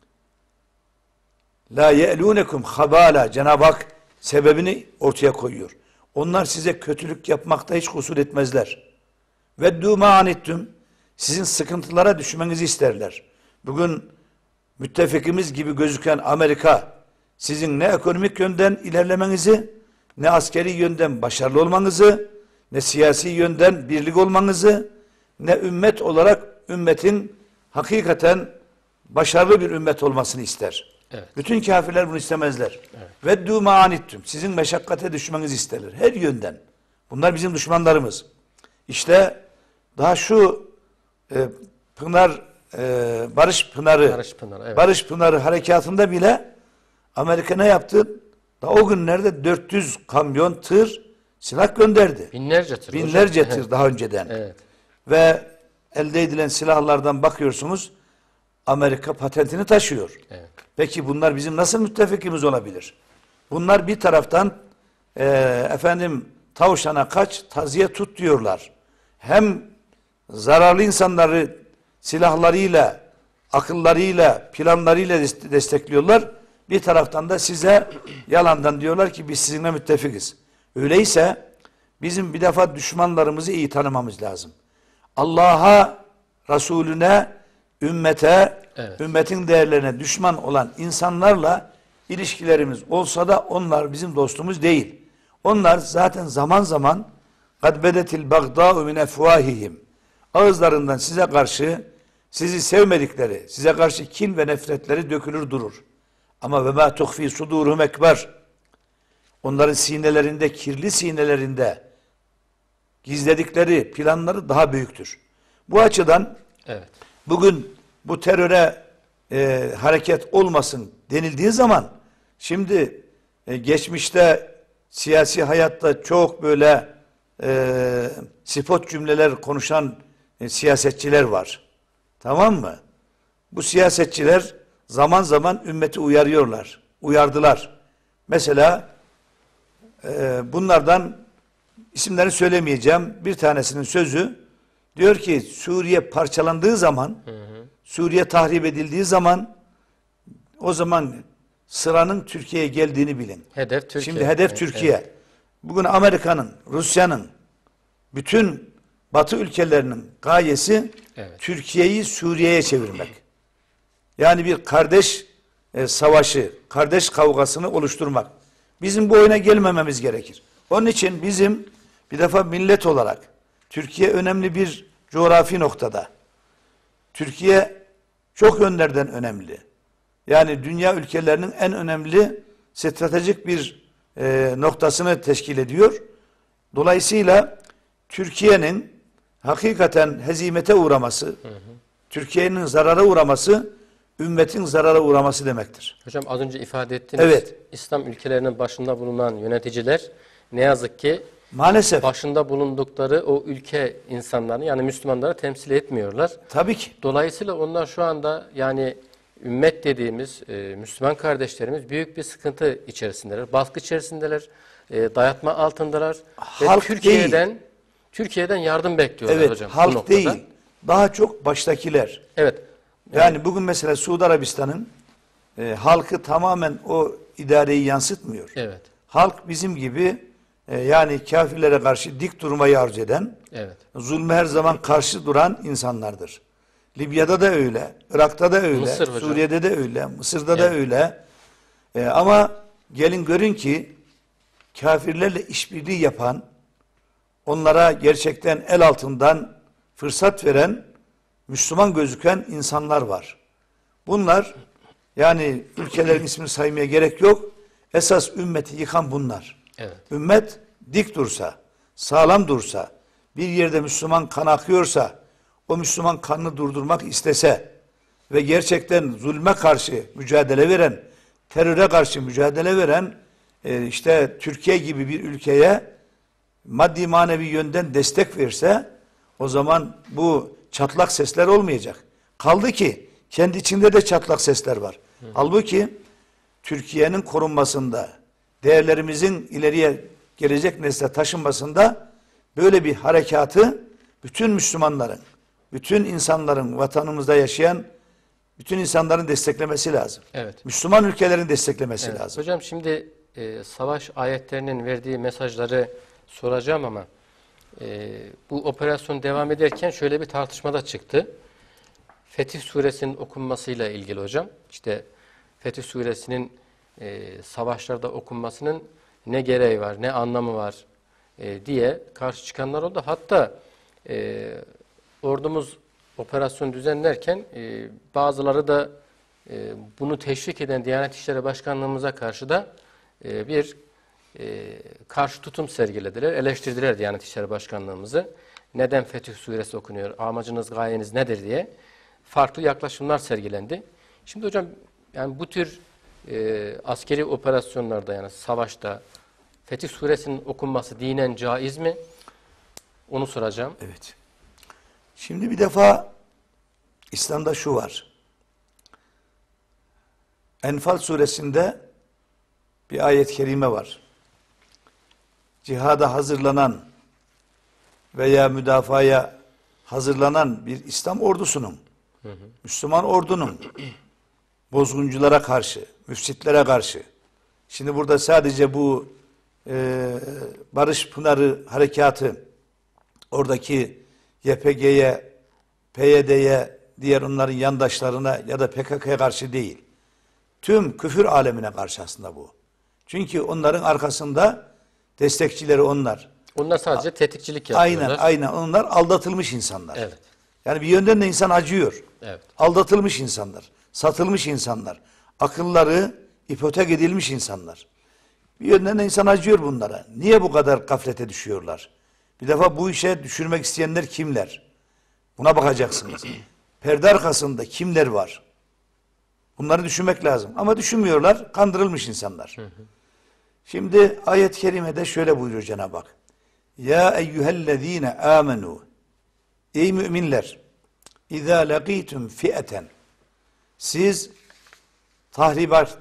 La ye'lunekum habala. Cenab-ı Hak sebebini ortaya koyuyor. Onlar size kötülük yapmakta hiç kusur etmezler. Ve du anittum. Sizin sıkıntılara düşmenizi isterler. Bugün müttefikimiz gibi gözüken Amerika sizin ne ekonomik yönden ilerlemenizi, ne askeri yönden başarılı olmanızı, ne siyasi yönden birlik olmanızı, ne ümmet olarak ümmetin hakikaten başarılı bir ümmet olmasını ister. Evet. Bütün kafirler bunu istemezler. Ve du anittum. Sizin meşakkate düşmenizi isterler. Her yönden. Bunlar bizim düşmanlarımız. İşte daha şu e, Pınar e, Barış Pınarı Barış Pınarı, evet. Barış Pınarı harekatında bile Amerika ne yaptı? Daha o günlerde 400 kamyon tır silah gönderdi. Binlerce tır. hocam. Binlerce Evet. tır daha önceden. Evet. Ve elde edilen silahlardan bakıyorsunuz Amerika patentini taşıyor. Evet. Peki bunlar bizim nasıl müttefikimiz olabilir? Bunlar bir taraftan e, efendim tavşana kaç taziye tut diyorlar. Hem zararlı insanları silahlarıyla, akıllarıyla, planlarıyla dest- destekliyorlar. Bir taraftan da size yalandan diyorlar ki biz sizinle müttefikiz. Öyleyse bizim bir defa düşmanlarımızı iyi tanımamız lazım. Allah'a, Resulüne, ümmete, Evet. ümmetin değerlerine düşman olan insanlarla ilişkilerimiz olsa da onlar bizim dostumuz değil. Onlar zaten zaman zaman kad bedetil bagdâ'u min efvâhihim ağızlarından size karşı sizi sevmedikleri, size karşı kin ve nefretleri dökülür durur. Ama ve ma tuhfi suduruhum ekber. Onların sinelerinde, kirli sinelerinde gizledikleri planları daha büyüktür. Bu açıdan Evet. Bugün bu teröre e, hareket olmasın denildiği zaman şimdi e, geçmişte siyasi hayatta çok böyle e, spot cümleler konuşan e, siyasetçiler var. Tamam mı? Bu siyasetçiler zaman zaman ümmeti uyarıyorlar. Uyardılar. Mesela e, bunlardan isimlerini söylemeyeceğim. Bir tanesinin sözü diyor ki Suriye parçalandığı zaman Suriye tahrip edildiği zaman o zaman sıranın Türkiye'ye geldiğini bilin. Hedef Türkiye. Şimdi hedef Evet, Türkiye. evet. Bugün Amerika'nın, Rusya'nın, bütün Batı ülkelerinin gayesi Evet. Türkiye'yi Suriye'ye çevirmek. Yani bir kardeş e, savaşı, kardeş kavgasını oluşturmak. Bizim bu oyuna gelmememiz gerekir. Onun için bizim bir defa millet olarak Türkiye önemli bir coğrafi noktada. Türkiye çok yönlerden önemli. Yani dünya ülkelerinin en önemli stratejik bir e, noktasını teşkil ediyor. Dolayısıyla Türkiye'nin hakikaten hezimete uğraması, Türkiye'nin zarara uğraması ümmetin zarara uğraması demektir. Hocam az önce ifade ettiniz. Evet. İslam ülkelerinin başında bulunan yöneticiler ne yazık ki Maalesef başında bulundukları o ülke insanlarını yani Müslümanları temsil etmiyorlar. tabii ki Dolayısıyla onlar şu anda yani ümmet dediğimiz e, Müslüman kardeşlerimiz büyük bir sıkıntı içerisindeler. Baskı içerisindeler. e, dayatma altındalar. Halk Ve Türkiye'den Türkiye'den yardım bekliyorlar evet hocam. bu halk noktada. değil daha çok baştakiler. Evet. Yani bugün mesela Suudi Arabistan'ın e, halkı tamamen o idareyi yansıtmıyor. Evet. Halk bizim gibi e, yani kafirlere karşı dik durmayı arzu eden, Evet. zulme her zaman karşı duran insanlardır. Libya'da da öyle, Irak'ta da öyle, Mısır hocam. Suriye'de de öyle, Mısır'da da Evet. öyle. E, ama gelin görün ki kafirlerle işbirliği yapan, onlara gerçekten el altından fırsat veren, Müslüman gözüken insanlar var. Bunlar yani ülkelerin ismini saymaya gerek yok. Esas ümmeti yıkan bunlar. Evet. Ümmet dik dursa, sağlam dursa, bir yerde Müslüman kan akıyorsa, o Müslüman kanını durdurmak istese ve gerçekten zulme karşı mücadele veren, teröre karşı mücadele veren, e, işte Türkiye gibi bir ülkeye maddi manevi yönden destek verse, o zaman bu çatlak sesler olmayacak. Kaldı ki kendi içinde de çatlak sesler var. Halbuki Türkiye'nin korunmasında, değerlerimizin ileriye gelecek nesle taşınmasında böyle bir harekatı bütün Müslümanların, bütün insanların, vatanımızda yaşayan bütün insanların desteklemesi lazım. Evet. Müslüman ülkelerin desteklemesi Evet. lazım. Hocam şimdi e, savaş ayetlerinin verdiği mesajları soracağım ama e, bu operasyon devam ederken şöyle bir tartışma da çıktı. Fetih suresinin okunmasıyla ilgili hocam. İşte Fetih suresinin e, savaşlarda okunmasının ne gereği var, ne anlamı var e, diye karşı çıkanlar oldu. Hatta e, ordumuz operasyon düzenlerken e, bazıları da e, bunu teşvik eden Diyanet İşleri Başkanlığımıza karşı da e, bir e, karşı tutum sergilediler, eleştirdiler Diyanet İşleri Başkanlığımızı. Neden Fetih Suresi okunuyor, amacınız, gayeniz nedir diye farklı yaklaşımlar sergilendi. Şimdi hocam yani bu tür e, askeri operasyonlarda yani savaşta Fetih Suresinin okunması dinen caiz mi? Onu soracağım. Evet. Şimdi bir defa İslam'da şu var. Enfal suresinde bir ayet-i kerime var. Cihada hazırlanan veya müdafaya hazırlanan bir İslam ordusunun, Müslüman ordunun bozgunculara karşı, müfsitlere karşı. Şimdi burada sadece bu e, Barış Pınarı harekatı oradaki YPG'ye, PYD'ye, diğer onların yandaşlarına ya da PKK'ya karşı değil. Tüm küfür alemine karşı aslında bu. Çünkü onların arkasında destekçileri onlar. Onlar sadece tetikçilik Aynen, yapıyorlar. aynen. Onlar aldatılmış insanlar. Evet. Yani bir yönden de insan acıyor. Evet. Aldatılmış insanlar, satılmış insanlar, akılları ipotek edilmiş insanlar. Bir yönden de insan acıyor bunlara. Niye bu kadar gaflete düşüyorlar? Bir defa bu işe düşürmek isteyenler kimler? Buna bakacaksınız. Perde arkasında kimler var? Bunları düşünmek lazım. Ama düşünmüyorlar, kandırılmış insanlar. Şimdi ayet-i kerimede şöyle buyuruyor Cenab-ı Hak. Ya eyyühellezine amenu Ey müminler İzâ laqîtum fi'eten Siz tahribat,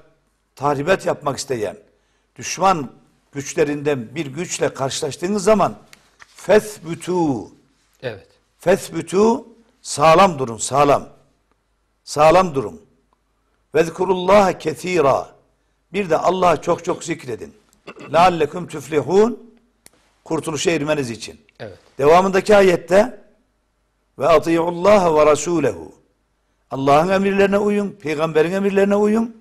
tahribat yapmak isteyen düşman güçlerinden bir güçle karşılaştığınız zaman fethbütû Evet. fethbütû sağlam durun sağlam sağlam durun vezkurullaha kethira bir de Allah'ı çok çok zikredin leallekum tüflihun kurtuluşa ermeniz için Evet. Devamındaki ayette ve atiyullah ve rasulehu. Allah'ın emirlerine uyun, peygamberin emirlerine uyun.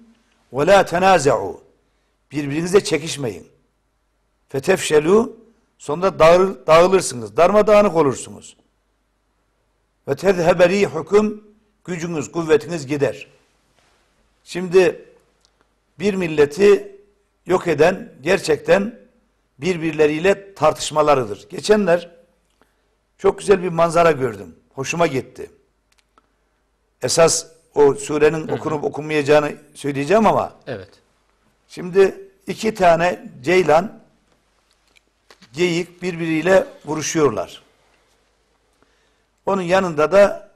Ve la tenaza'u. Birbirinizle çekişmeyin. Fetefşelu sonra dağıl, dağılırsınız, darmadağınık olursunuz. Ve tezheberi hüküm gücünüz, kuvvetiniz gider. Şimdi bir milleti yok eden gerçekten birbirleriyle tartışmalarıdır. Geçenler çok güzel bir manzara gördüm. Hoşuma gitti. Esas o surenin okunup okunmayacağını söyleyeceğim ama Evet. şimdi iki tane ceylan geyik birbiriyle vuruşuyorlar. Onun yanında da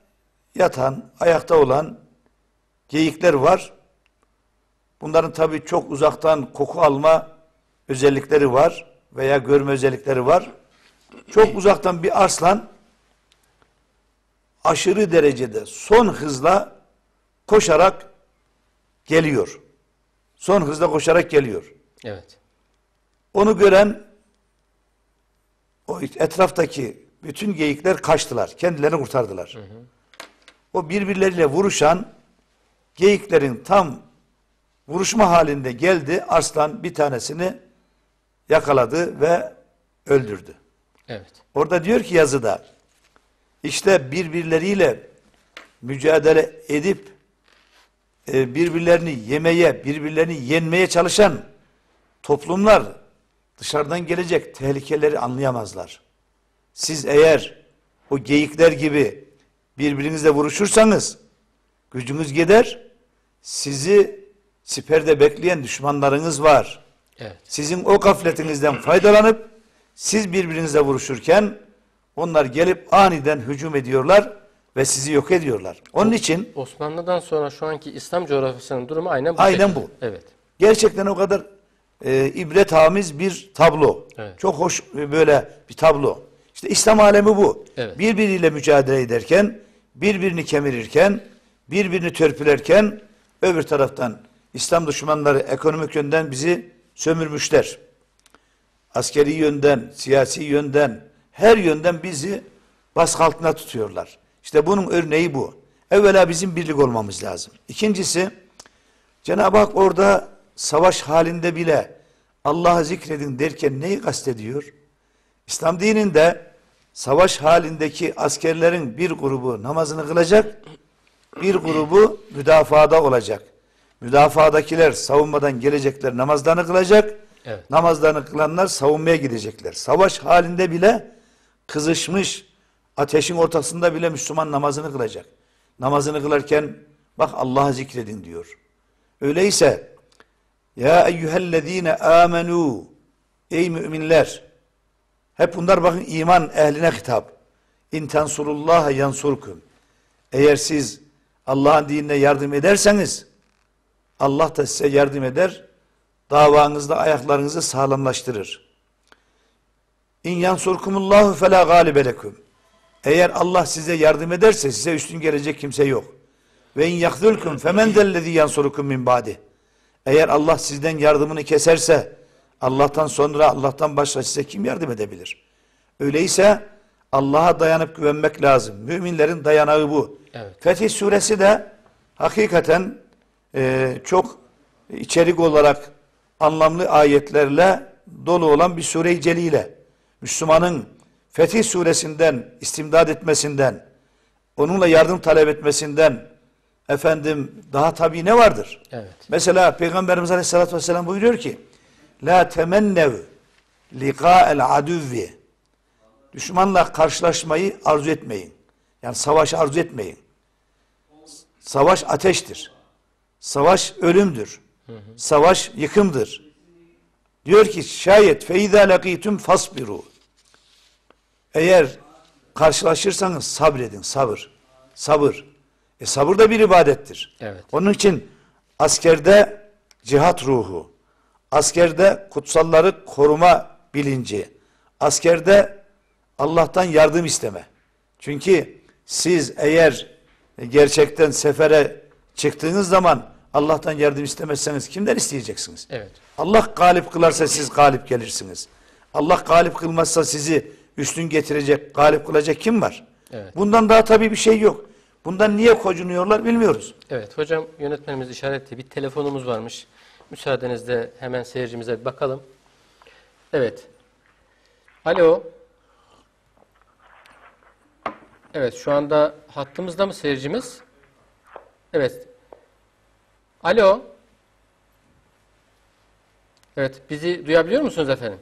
yatan, ayakta olan geyikler var. Bunların tabii çok uzaktan koku alma özellikleri var veya görme özellikleri var. Çok uzaktan bir arslan aşırı derecede son hızla koşarak geliyor. Son hızla koşarak geliyor. Evet. Onu gören o etraftaki bütün geyikler kaçtılar. Kendilerini kurtardılar. O birbirleriyle vuruşan geyiklerin tam vuruşma halinde geldi. Arslan bir tanesini yakaladı ve öldürdü. Evet. Orada diyor ki yazıda işte birbirleriyle mücadele edip e, birbirlerini yemeye, birbirlerini yenmeye çalışan toplumlar dışarıdan gelecek tehlikeleri anlayamazlar. Siz eğer o geyikler gibi birbirinizle vuruşursanız gücünüz gider. Sizi siperde bekleyen düşmanlarınız var. Evet. Sizin o gafletinizden faydalanıp siz birbirinizle vuruşurken onlar gelip aniden hücum ediyorlar ve sizi yok ediyorlar. Onun için Osmanlı'dan sonra şu anki İslam coğrafyasının durumu aynen bu. Aynen bu. Evet. gerçekten o kadar e, ibret bir tablo. Evet. Çok hoş e, böyle bir tablo. İşte İslam alemi bu. Evet. Birbiriyle mücadele ederken, birbirini kemirirken, birbirini törpülerken öbür taraftan İslam düşmanları ekonomik yönden bizi sömürmüşler. Askeri yönden, siyasi yönden, her yönden bizi baskı altında tutuyorlar. İşte bunun örneği bu. Evvela bizim birlik olmamız lazım. İkincisi, Cenab-ı Hak orada savaş halinde bile Allah'ı zikredin derken neyi kastediyor? İslam dininde savaş halindeki askerlerin bir grubu namazını kılacak, bir grubu müdafaada olacak. Müdafaadakiler savunmadan gelecekler namazlarını kılacak, Evet. namazlarını kılanlar savunmaya gidecekler. Savaş halinde bile kızışmış ateşin ortasında bile Müslüman namazını kılacak. Namazını kılarken bak Allah'ı zikredin diyor. Öyleyse ya eyyühellezine amenu ey müminler hep bunlar bakın iman ehline hitap. İn tensurullaha yansurkum. Eğer siz Allah'ın dinine yardım ederseniz Allah da size yardım eder. Davanızda ayaklarınızı sağlamlaştırır. İn yansurkumullahu fela galibe lekum. Eğer Allah size yardım ederse size üstün gelecek kimse yok. Ve in yahdulkum femen dellezî yansurukum min ba'di. Eğer Allah sizden yardımını keserse Allah'tan sonra Allah'tan başka size kim yardım edebilir? Öyleyse Allah'a dayanıp güvenmek lazım. Müminlerin dayanağı bu. Evet. Fetih suresi de hakikaten e, çok içerik olarak anlamlı ayetlerle dolu olan bir sure-i celile. Müslümanın Fetih suresinden istimdad etmesinden, onunla yardım talep etmesinden efendim daha tabii ne vardır? Evet. Mesela Peygamberimiz Aleyhisselatü Vesselam buyuruyor ki La temennev liqa'el aduvvi Düşmanla karşılaşmayı arzu etmeyin. Yani savaş arzu etmeyin. Savaş ateştir. Savaş ölümdür. Savaş yıkımdır. Diyor ki şayet feiza laqitum fasbiru. Eğer karşılaşırsanız sabredin, sabır. Sabır. E sabır da bir ibadettir. Evet. Onun için askerde cihat ruhu, askerde kutsalları koruma bilinci, askerde Allah'tan yardım isteme. Çünkü siz eğer gerçekten sefere çıktığınız zaman Allah'tan yardım istemezseniz kimden isteyeceksiniz? Evet. Allah galip kılarsa siz galip gelirsiniz. Allah galip kılmazsa sizi üstün getirecek, galip kılacak kim var? Evet. Bundan daha tabii bir şey yok. Bundan niye kocunuyorlar bilmiyoruz. Evet hocam yönetmenimiz işaretti. Bir telefonumuz varmış. Müsaadenizle hemen seyircimize bir bakalım. Evet. Alo. Evet şu anda hattımızda mı seyircimiz? Evet. Alo. Evet bizi duyabiliyor musunuz efendim?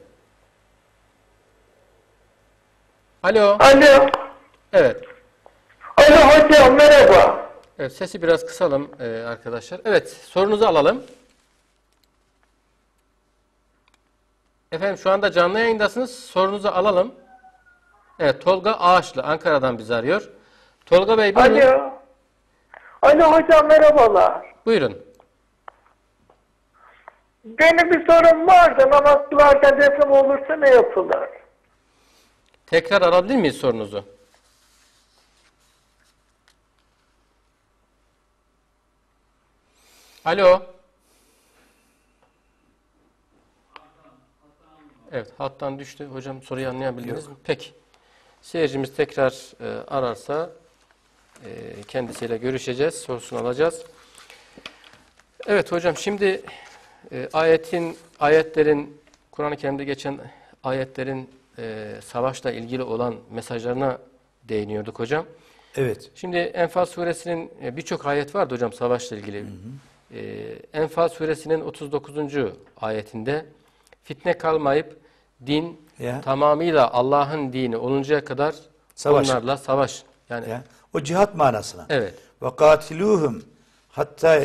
Alo. Alo. Evet. Alo hocam merhaba. Evet, sesi biraz kısalım e, arkadaşlar. Evet, sorunuzu alalım. Efendim şu anda canlı yayındasınız. Sorunuzu alalım. Evet, Tolga Ağaçlı Ankara'dan bizi arıyor. Tolga Bey buyurun. Alo. Alo hocam merhabalar. Buyurun. Benim bir sorum vardı. Namaz kılarken deprem olursa ne yapılır? Tekrar alabilir miyiz sorunuzu? Alo. Evet, hattan düştü. Hocam soruyu anlayabildiniz mi? Peki. Seyircimiz tekrar e, ararsa e, kendisiyle görüşeceğiz, sorusunu alacağız. Evet hocam şimdi e, ayetin ayetlerin Kur'an-ı Kerim'de geçen ayetlerin e, savaşla ilgili olan mesajlarına değiniyorduk hocam. Evet. Şimdi Enfal suresinin e, birçok ayet vardı hocam savaşla ilgili. E, Enfal suresinin 39. ayetinde fitne kalmayıp din Ya. tamamıyla Allah'ın dini oluncaya kadar Savaş. onlarla savaş. Yani Ya, o cihat manasına. evet. Ve katiluhum hatta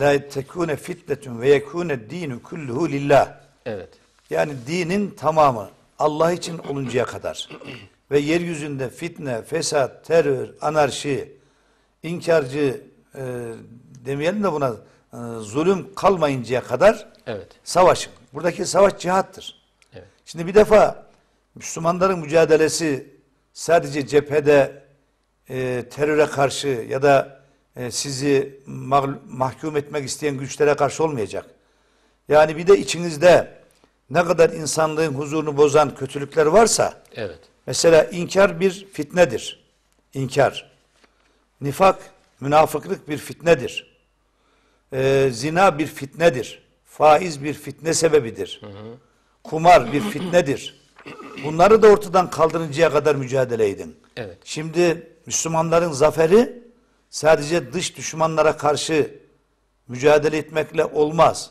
la tekune fitnetun ve yekune dinu kulluhu lillah. Evet. Yani dinin tamamı Allah için oluncaya kadar [CLEARS THROAT] ve yeryüzünde fitne, fesat, terör, anarşi, inkarcı e, demeyelim de buna e, zulüm kalmayıncaya kadar Evet. savaşın. Buradaki savaş cihattır. Evet. Şimdi bir defa Müslümanların mücadelesi sadece cephede e, teröre karşı ya da e, sizi mahkum etmek isteyen güçlere karşı olmayacak. Yani bir de içinizde ne kadar insanlığın huzurunu bozan kötülükler varsa Evet. mesela inkar bir fitnedir. İnkar. Nifak, münafıklık bir fitnedir. Ee, zina bir fitnedir. Faiz bir fitne sebebidir. Kumar bir fitnedir. Bunları da ortadan kaldırıncaya kadar mücadele edin. Evet. Şimdi Müslümanların zaferi sadece dış düşmanlara karşı mücadele etmekle olmaz.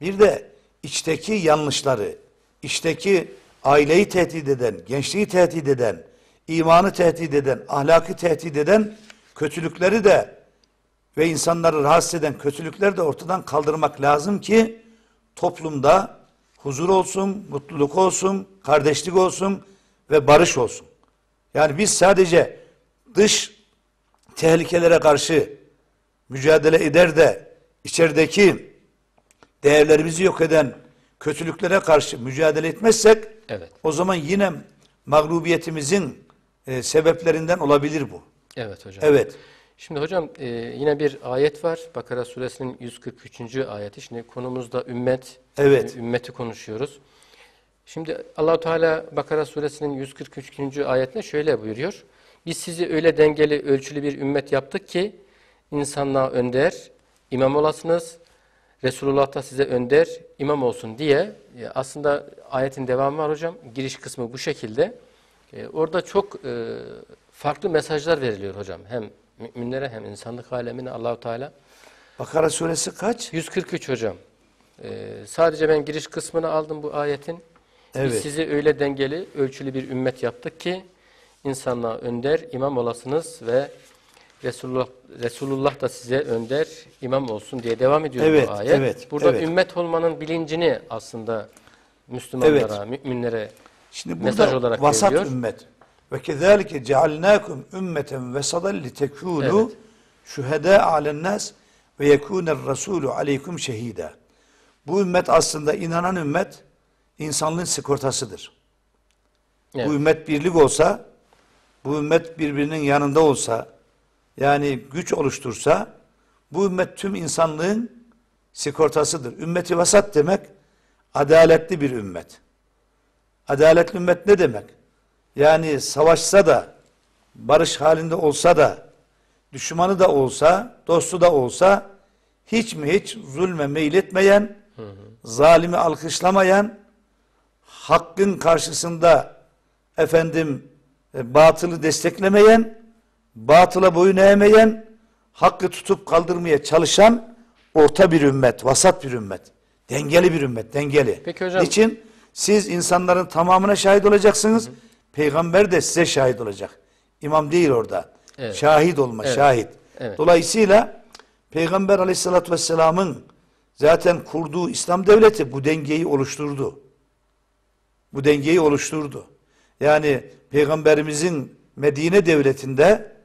Bir de içteki yanlışları, içteki aileyi tehdit eden, gençliği tehdit eden, imanı tehdit eden, ahlakı tehdit eden kötülükleri de ve insanları rahatsız eden kötülükleri de ortadan kaldırmak lazım ki toplumda huzur olsun, mutluluk olsun, kardeşlik olsun ve barış olsun. Yani biz sadece dış tehlikelere karşı mücadele eder de içerideki değerlerimizi yok eden kötülüklere karşı mücadele etmezsek Evet. o zaman yine mağlubiyetimizin e, sebeplerinden olabilir bu. Evet hocam. Evet. Şimdi hocam e, yine bir ayet var. Bakara suresinin 143. ayeti. Şimdi konumuzda ümmet. Evet. Ümmeti konuşuyoruz. Şimdi Allahu Teala Bakara suresinin 143. ayetinde şöyle buyuruyor. Biz sizi öyle dengeli, ölçülü bir ümmet yaptık ki insanlığa önder, imam olasınız. Resulullah da size önder, imam olsun diye e, aslında ayetin devamı var hocam. Giriş kısmı bu şekilde. E, orada çok e, farklı mesajlar veriliyor hocam. Hem müminlere hem insanlık alemine Allahu Teala. Bakara suresi kaç? 143 hocam. E, sadece ben giriş kısmını aldım bu ayetin. Biz Evet. sizi öyle dengeli, ölçülü bir ümmet yaptık ki insanlığa önder, imam olasınız ve Resulullah, Resulullah da size önder, imam olsun diye devam ediyor Evet, bu ayet. evet, Burada evet. ümmet olmanın bilincini aslında Müslümanlara, müminlere Şimdi mesaj olarak vasat veriliyor. ümmet. Ve kezalike cealnakum ümmeten vesadan litekunu Evet. şühedâ alen-nas ve yekûner rasûlü aleykum şehîdâ. Bu ümmet aslında inanan ümmet insanlığın sigortasıdır. Evet. Bu ümmet birlik olsa, bu ümmet birbirinin yanında olsa, yani güç oluştursa, bu ümmet tüm insanlığın sigortasıdır. Ümmeti vasat demek, adaletli bir ümmet. Adaletli ümmet ne demek? Yani savaşsa da, barış halinde olsa da, düşmanı da olsa, dostu da olsa, hiç mi hiç zulme meyletmeyen, zalimi alkışlamayan, hakkın karşısında efendim e, batılı desteklemeyen, batıla boyun eğmeyen, hakkı tutup kaldırmaya çalışan orta bir ümmet, vasat bir ümmet. Dengeli bir ümmet, dengeli. Peki hocam- Niçin? Siz insanların tamamına şahit olacaksınız. Peygamber de size şahit olacak. İmam değil orada. Evet. Şahit olma, Evet. şahit. Evet. Dolayısıyla Peygamber aleyhissalatü vesselamın zaten kurduğu İslam devleti bu dengeyi oluşturdu. Bu dengeyi oluşturdu. Yani Peygamberimizin Medine devletinde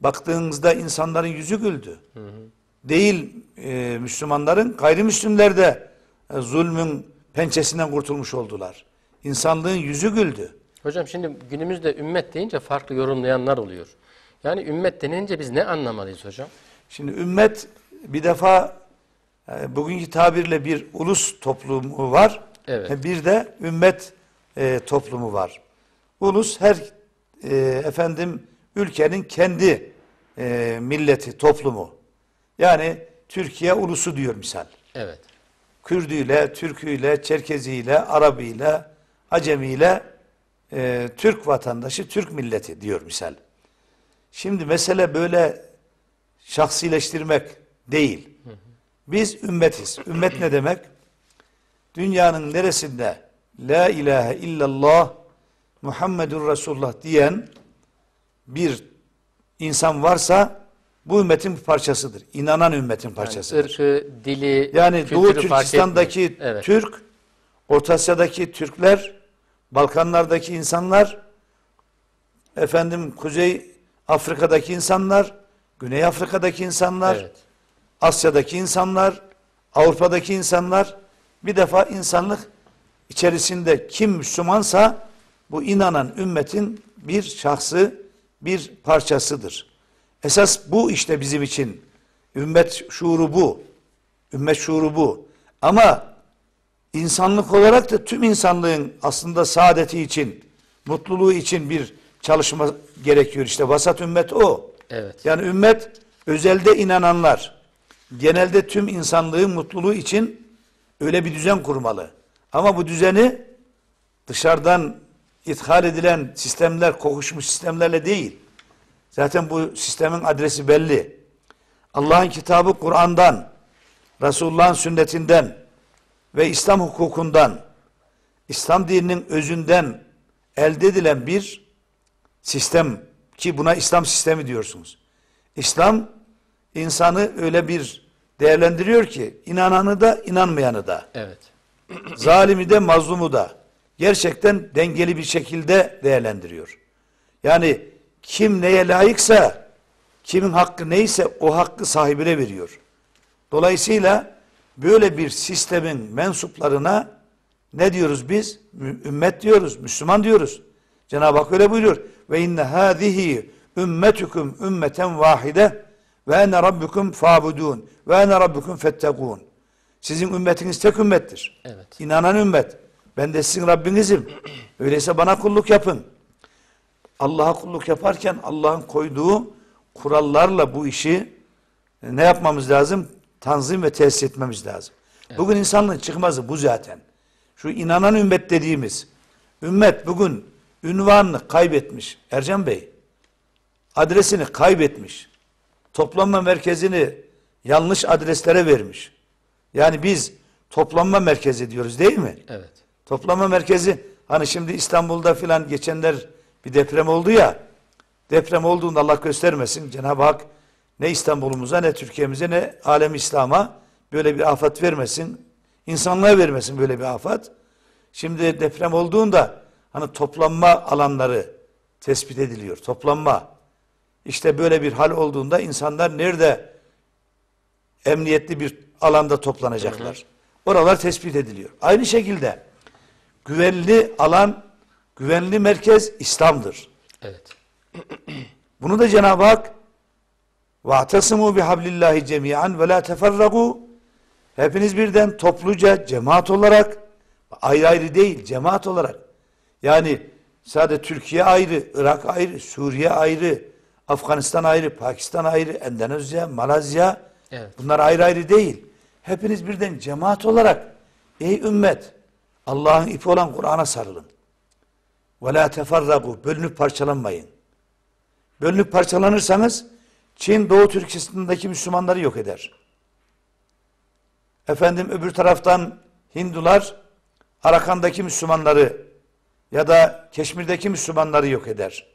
baktığınızda insanların yüzü güldü. Değil e, Müslümanların, gayrimüslimler de e, zulmün pençesinden kurtulmuş oldular. İnsanlığın yüzü güldü. Hocam şimdi günümüzde ümmet deyince farklı yorumlayanlar oluyor. Yani ümmet denince biz ne anlamalıyız hocam? Şimdi ümmet bir defa e, bugünkü tabirle bir ulus toplumu var. Evet. E, Bir de ümmet e, toplumu var. Ulus her e, efendim ülkenin kendi e, milleti, toplumu. Yani Türkiye ulusu diyor misal. Evet. Kürdüyle, Türküyle, Çerkeziyle, Arabiyle, Acemiyle e, Türk vatandaşı, Türk milleti diyor misal. Şimdi mesele böyle şahsileştirmek değil. Biz ümmetiz. Ümmet ne demek? Dünyanın neresinde La ilahe illallah Muhammedur Resulullah diyen bir insan varsa bu ümmetin bir parçasıdır. İnanan ümmetin Yani parçasıdır. ırkı, dili, Yani kültürü Doğu Türkistan'daki evet. Türk, Orta Asya'daki Türkler, Balkanlardaki insanlar, efendim Kuzey Afrika'daki insanlar, Güney Afrika'daki insanlar, Evet. Asya'daki insanlar, Avrupa'daki insanlar, bir defa insanlık içerisinde kim Müslümansa bu inanan ümmetin bir şahsı, bir parçasıdır. Esas bu işte bizim için. Ümmet şuuru bu. Ümmet şuuru bu. Ama insanlık olarak da tüm insanlığın aslında saadeti için, mutluluğu için bir çalışma gerekiyor. İşte vasat ümmet o. Evet. Yani ümmet özelde inananlar, genelde tüm insanlığın mutluluğu için öyle bir düzen kurmalı. Ama bu düzeni dışarıdan ithal edilen sistemler, kokuşmuş sistemlerle değil. Zaten bu sistemin adresi belli. Allah'ın kitabı Kur'an'dan, Resulullah'ın sünnetinden ve İslam hukukundan, İslam dininin özünden elde edilen bir sistem ki buna İslam sistemi diyorsunuz. İslam insanı öyle bir değerlendiriyor ki inananı da inanmayanı da Evet. zalimi de mazlumu da gerçekten dengeli bir şekilde değerlendiriyor. Yani kim neye layıksa, kimin hakkı neyse o hakkı sahibine veriyor. Dolayısıyla böyle bir sistemin mensuplarına ne diyoruz biz? Ümmet diyoruz, Müslüman diyoruz. Cenab-ı Hak öyle buyuruyor. Ve inne hâzihi ümmetukum ümmeten vahide ve ene rabbukum fa'budun ve ene rabbukum fettegûn. Sizin ümmetiniz tek ümmettir. Evet. İnanan ümmet. Ben de sizin Rabbinizim. Öyleyse bana kulluk yapın. Allah'a kulluk yaparken Allah'ın koyduğu kurallarla bu işi e, ne yapmamız lazım? Tanzim ve tesis etmemiz lazım. Bugün insanlığın çıkmazı bu zaten. Şu inanan ümmet dediğimiz ümmet bugün ünvanını kaybetmiş. Ercan Bey adresini kaybetmiş. Toplanma merkezini yanlış adreslere vermiş. Yani biz toplanma merkezi diyoruz değil mi? Evet. Toplanma merkezi hani şimdi İstanbul'da filan geçenler bir deprem oldu ya. Deprem olduğunda Allah göstermesin Cenab-ı Hak ne İstanbul'umuza ne Türkiye'mize ne alem İslam'a böyle bir afet vermesin. İnsanlığa vermesin böyle bir afet. Şimdi deprem olduğunda hani toplanma alanları tespit ediliyor. Toplanma. İşte böyle bir hal olduğunda insanlar nerede emniyetli bir alanda toplanacaklar. Oralar tespit ediliyor. Aynı şekilde güvenli alan, güvenli merkez İslam'dır. Evet. [CLEARS THROAT] Bunu da Cenab-ı Hak وَاَعْتَصِمُوا بِحَبْلِ اللّٰهِ جَمِيعًا وَلَا تَفَرَّقُوا Hepiniz birden topluca, cemaat olarak, ayrı ayrı değil, cemaat olarak. Yani sadece Türkiye ayrı, Irak ayrı, Suriye ayrı, Afganistan ayrı, Pakistan ayrı, Endonezya, Malezya, Evet. bunlar ayrı ayrı değil. Hepiniz birden cemaat olarak, ey ümmet, Allah'ın ipi olan Kur'an'a sarılın. Ve la teferragu. Bölünüp parçalanmayın. Bölünüp parçalanırsanız Çin Doğu Türkistan'daki Müslümanları yok eder. Efendim öbür taraftan Hindular Arakan'daki Müslümanları ya da Keşmir'deki Müslümanları yok eder.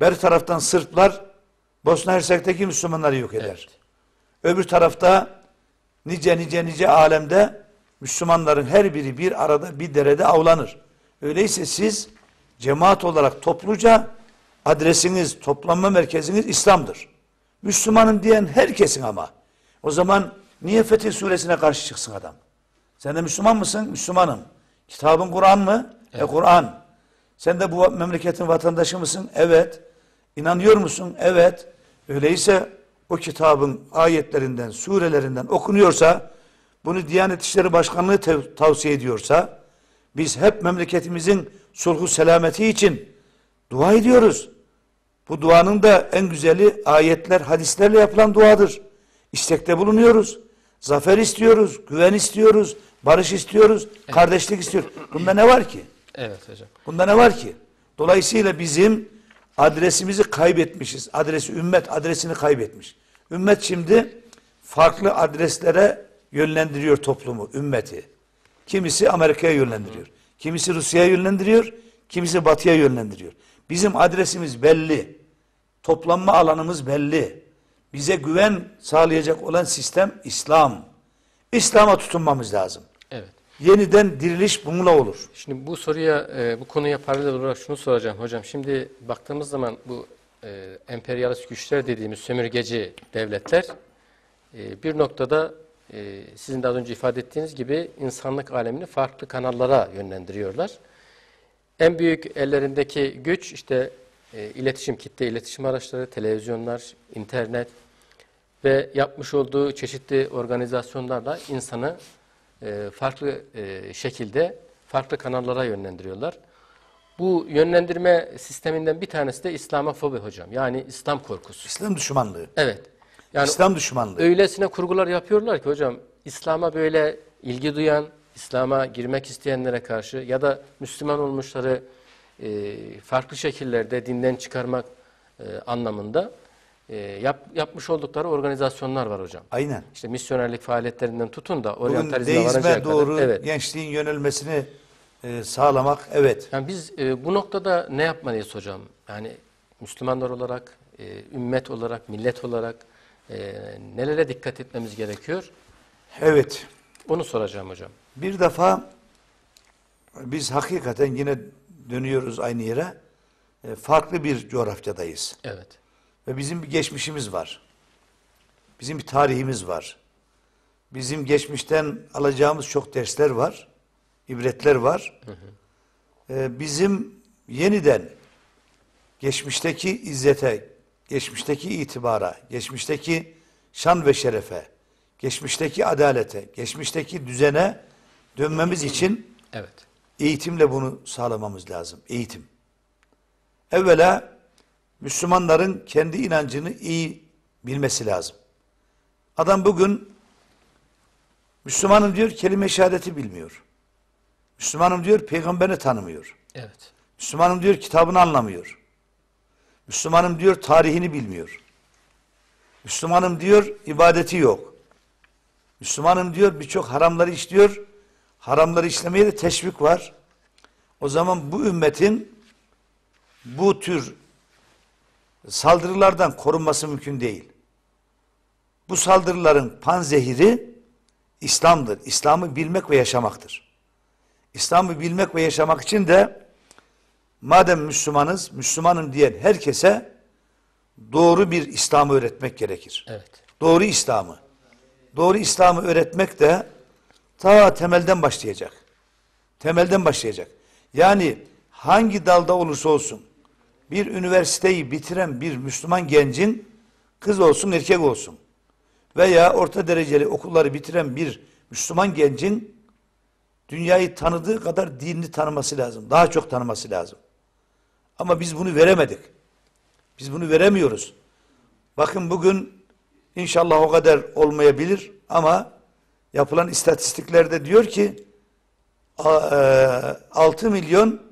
Bir taraftan Sırplar Bosna Hersek'teki Müslümanları yok eder. Evet. Öbür tarafta nice nice nice alemde Müslümanların her biri bir arada bir derede avlanır. Öyleyse siz cemaat olarak topluca adresiniz, toplanma merkeziniz İslam'dır. Müslümanım diyen herkesin ama. O zaman niye Fetih suresine karşı çıksın adam? Sen de Müslüman mısın? Müslümanım. Kitabın Kur'an mı? E Kur'an. Sen de bu memleketin vatandaşı mısın? Evet. İnanıyor musun? Evet. Öyleyse o kitabın ayetlerinden, surelerinden okunuyorsa, bunu Diyanet İşleri Başkanlığı tavsiye ediyorsa, biz hep memleketimizin sulhu selameti için dua ediyoruz. Bu duanın da en güzeli ayetler, hadislerle yapılan duadır. İstekte bulunuyoruz. Zafer istiyoruz, güven istiyoruz, barış istiyoruz, kardeşlik istiyoruz. Bunda ne var ki? Evet hocam. Bunda ne var ki? Dolayısıyla bizim adresimizi kaybetmişiz. Adresi ümmet adresini kaybetmiş. Ümmet şimdi farklı adreslere yönlendiriyor toplumu, ümmeti. Kimisi Amerika'ya yönlendiriyor. Kimisi Rusya'ya yönlendiriyor. Kimisi Batı'ya yönlendiriyor. Bizim adresimiz belli. Toplanma alanımız belli. Bize güven sağlayacak olan sistem İslam. İslam'a tutunmamız lazım. Evet. Yeniden diriliş bununla olur. Şimdi bu soruya, e, bu konuya paralel olarak şunu soracağım hocam. Şimdi baktığımız zaman bu e, emperyalist güçler dediğimiz sömürgeci devletler e, bir noktada e, sizin de az önce ifade ettiğiniz gibi insanlık alemini farklı kanallara yönlendiriyorlar. En büyük ellerindeki güç işte e, iletişim, kitle iletişim araçları, televizyonlar, internet ve yapmış olduğu çeşitli organizasyonlarla insanı e, farklı e, şekilde farklı kanallara yönlendiriyorlar. Bu yönlendirme sisteminden bir tanesi de İslamofobi hocam. Yani İslam korkusu. İslam düşmanlığı. Evet. Yani İslam düşmanlığı. öylesine kurgular yapıyorlar ki hocam İslam'a böyle ilgi duyan, İslam'a girmek isteyenlere karşı ya da Müslüman olmuşları e, farklı şekillerde dinden çıkarmak e, anlamında e, yap, yapmış oldukları organizasyonlar var hocam. Aynen. İşte misyonerlik faaliyetlerinden tutun da oryantalizme varıncaya doğru kadar. Evet. gençliğin yönelmesini e, sağlamak evet. Yani biz e, bu noktada ne yapmalıyız hocam? Yani Müslümanlar olarak, e, ümmet olarak, millet olarak e, nelere dikkat etmemiz gerekiyor? Evet. Onu soracağım hocam. Bir defa biz hakikaten yine dönüyoruz aynı yere. E, farklı bir coğrafyadayız. Evet. Ve bizim bir geçmişimiz var. Bizim bir tarihimiz var. Bizim geçmişten alacağımız çok dersler var. ibretler var. Ee, bizim yeniden geçmişteki izzete, geçmişteki itibara, geçmişteki şan ve şerefe, geçmişteki adalete, geçmişteki düzene dönmemiz için Evet. eğitimle bunu sağlamamız lazım. Eğitim. Evvela Müslümanların kendi inancını iyi bilmesi lazım. Adam bugün Müslümanım diyor kelime-i şehadeti bilmiyor. Müslümanım diyor peygamberini tanımıyor. Evet. Müslümanım diyor kitabını anlamıyor. Müslümanım diyor tarihini bilmiyor. Müslümanım diyor ibadeti yok. Müslümanım diyor birçok haramları işliyor. Haramları işlemeye de teşvik var. O zaman bu ümmetin bu tür saldırılardan korunması mümkün değil. Bu saldırıların panzehiri İslam'dır. İslam'ı bilmek ve yaşamaktır. İslam'ı bilmek ve yaşamak için de madem Müslümanız, Müslümanım diyen herkese doğru bir İslam'ı öğretmek gerekir. Evet. Doğru İslam'ı. Doğru İslam'ı öğretmek de ta temelden başlayacak. Temelden başlayacak. Yani hangi dalda olursa olsun bir üniversiteyi bitiren bir Müslüman gencin kız olsun erkek olsun veya orta dereceli okulları bitiren bir Müslüman gencin dünyayı tanıdığı kadar dinini tanıması lazım. Daha çok tanıması lazım. Ama biz bunu veremedik. Biz bunu veremiyoruz. Bakın bugün inşallah o kadar olmayabilir ama yapılan istatistiklerde diyor ki a- e, 6 milyon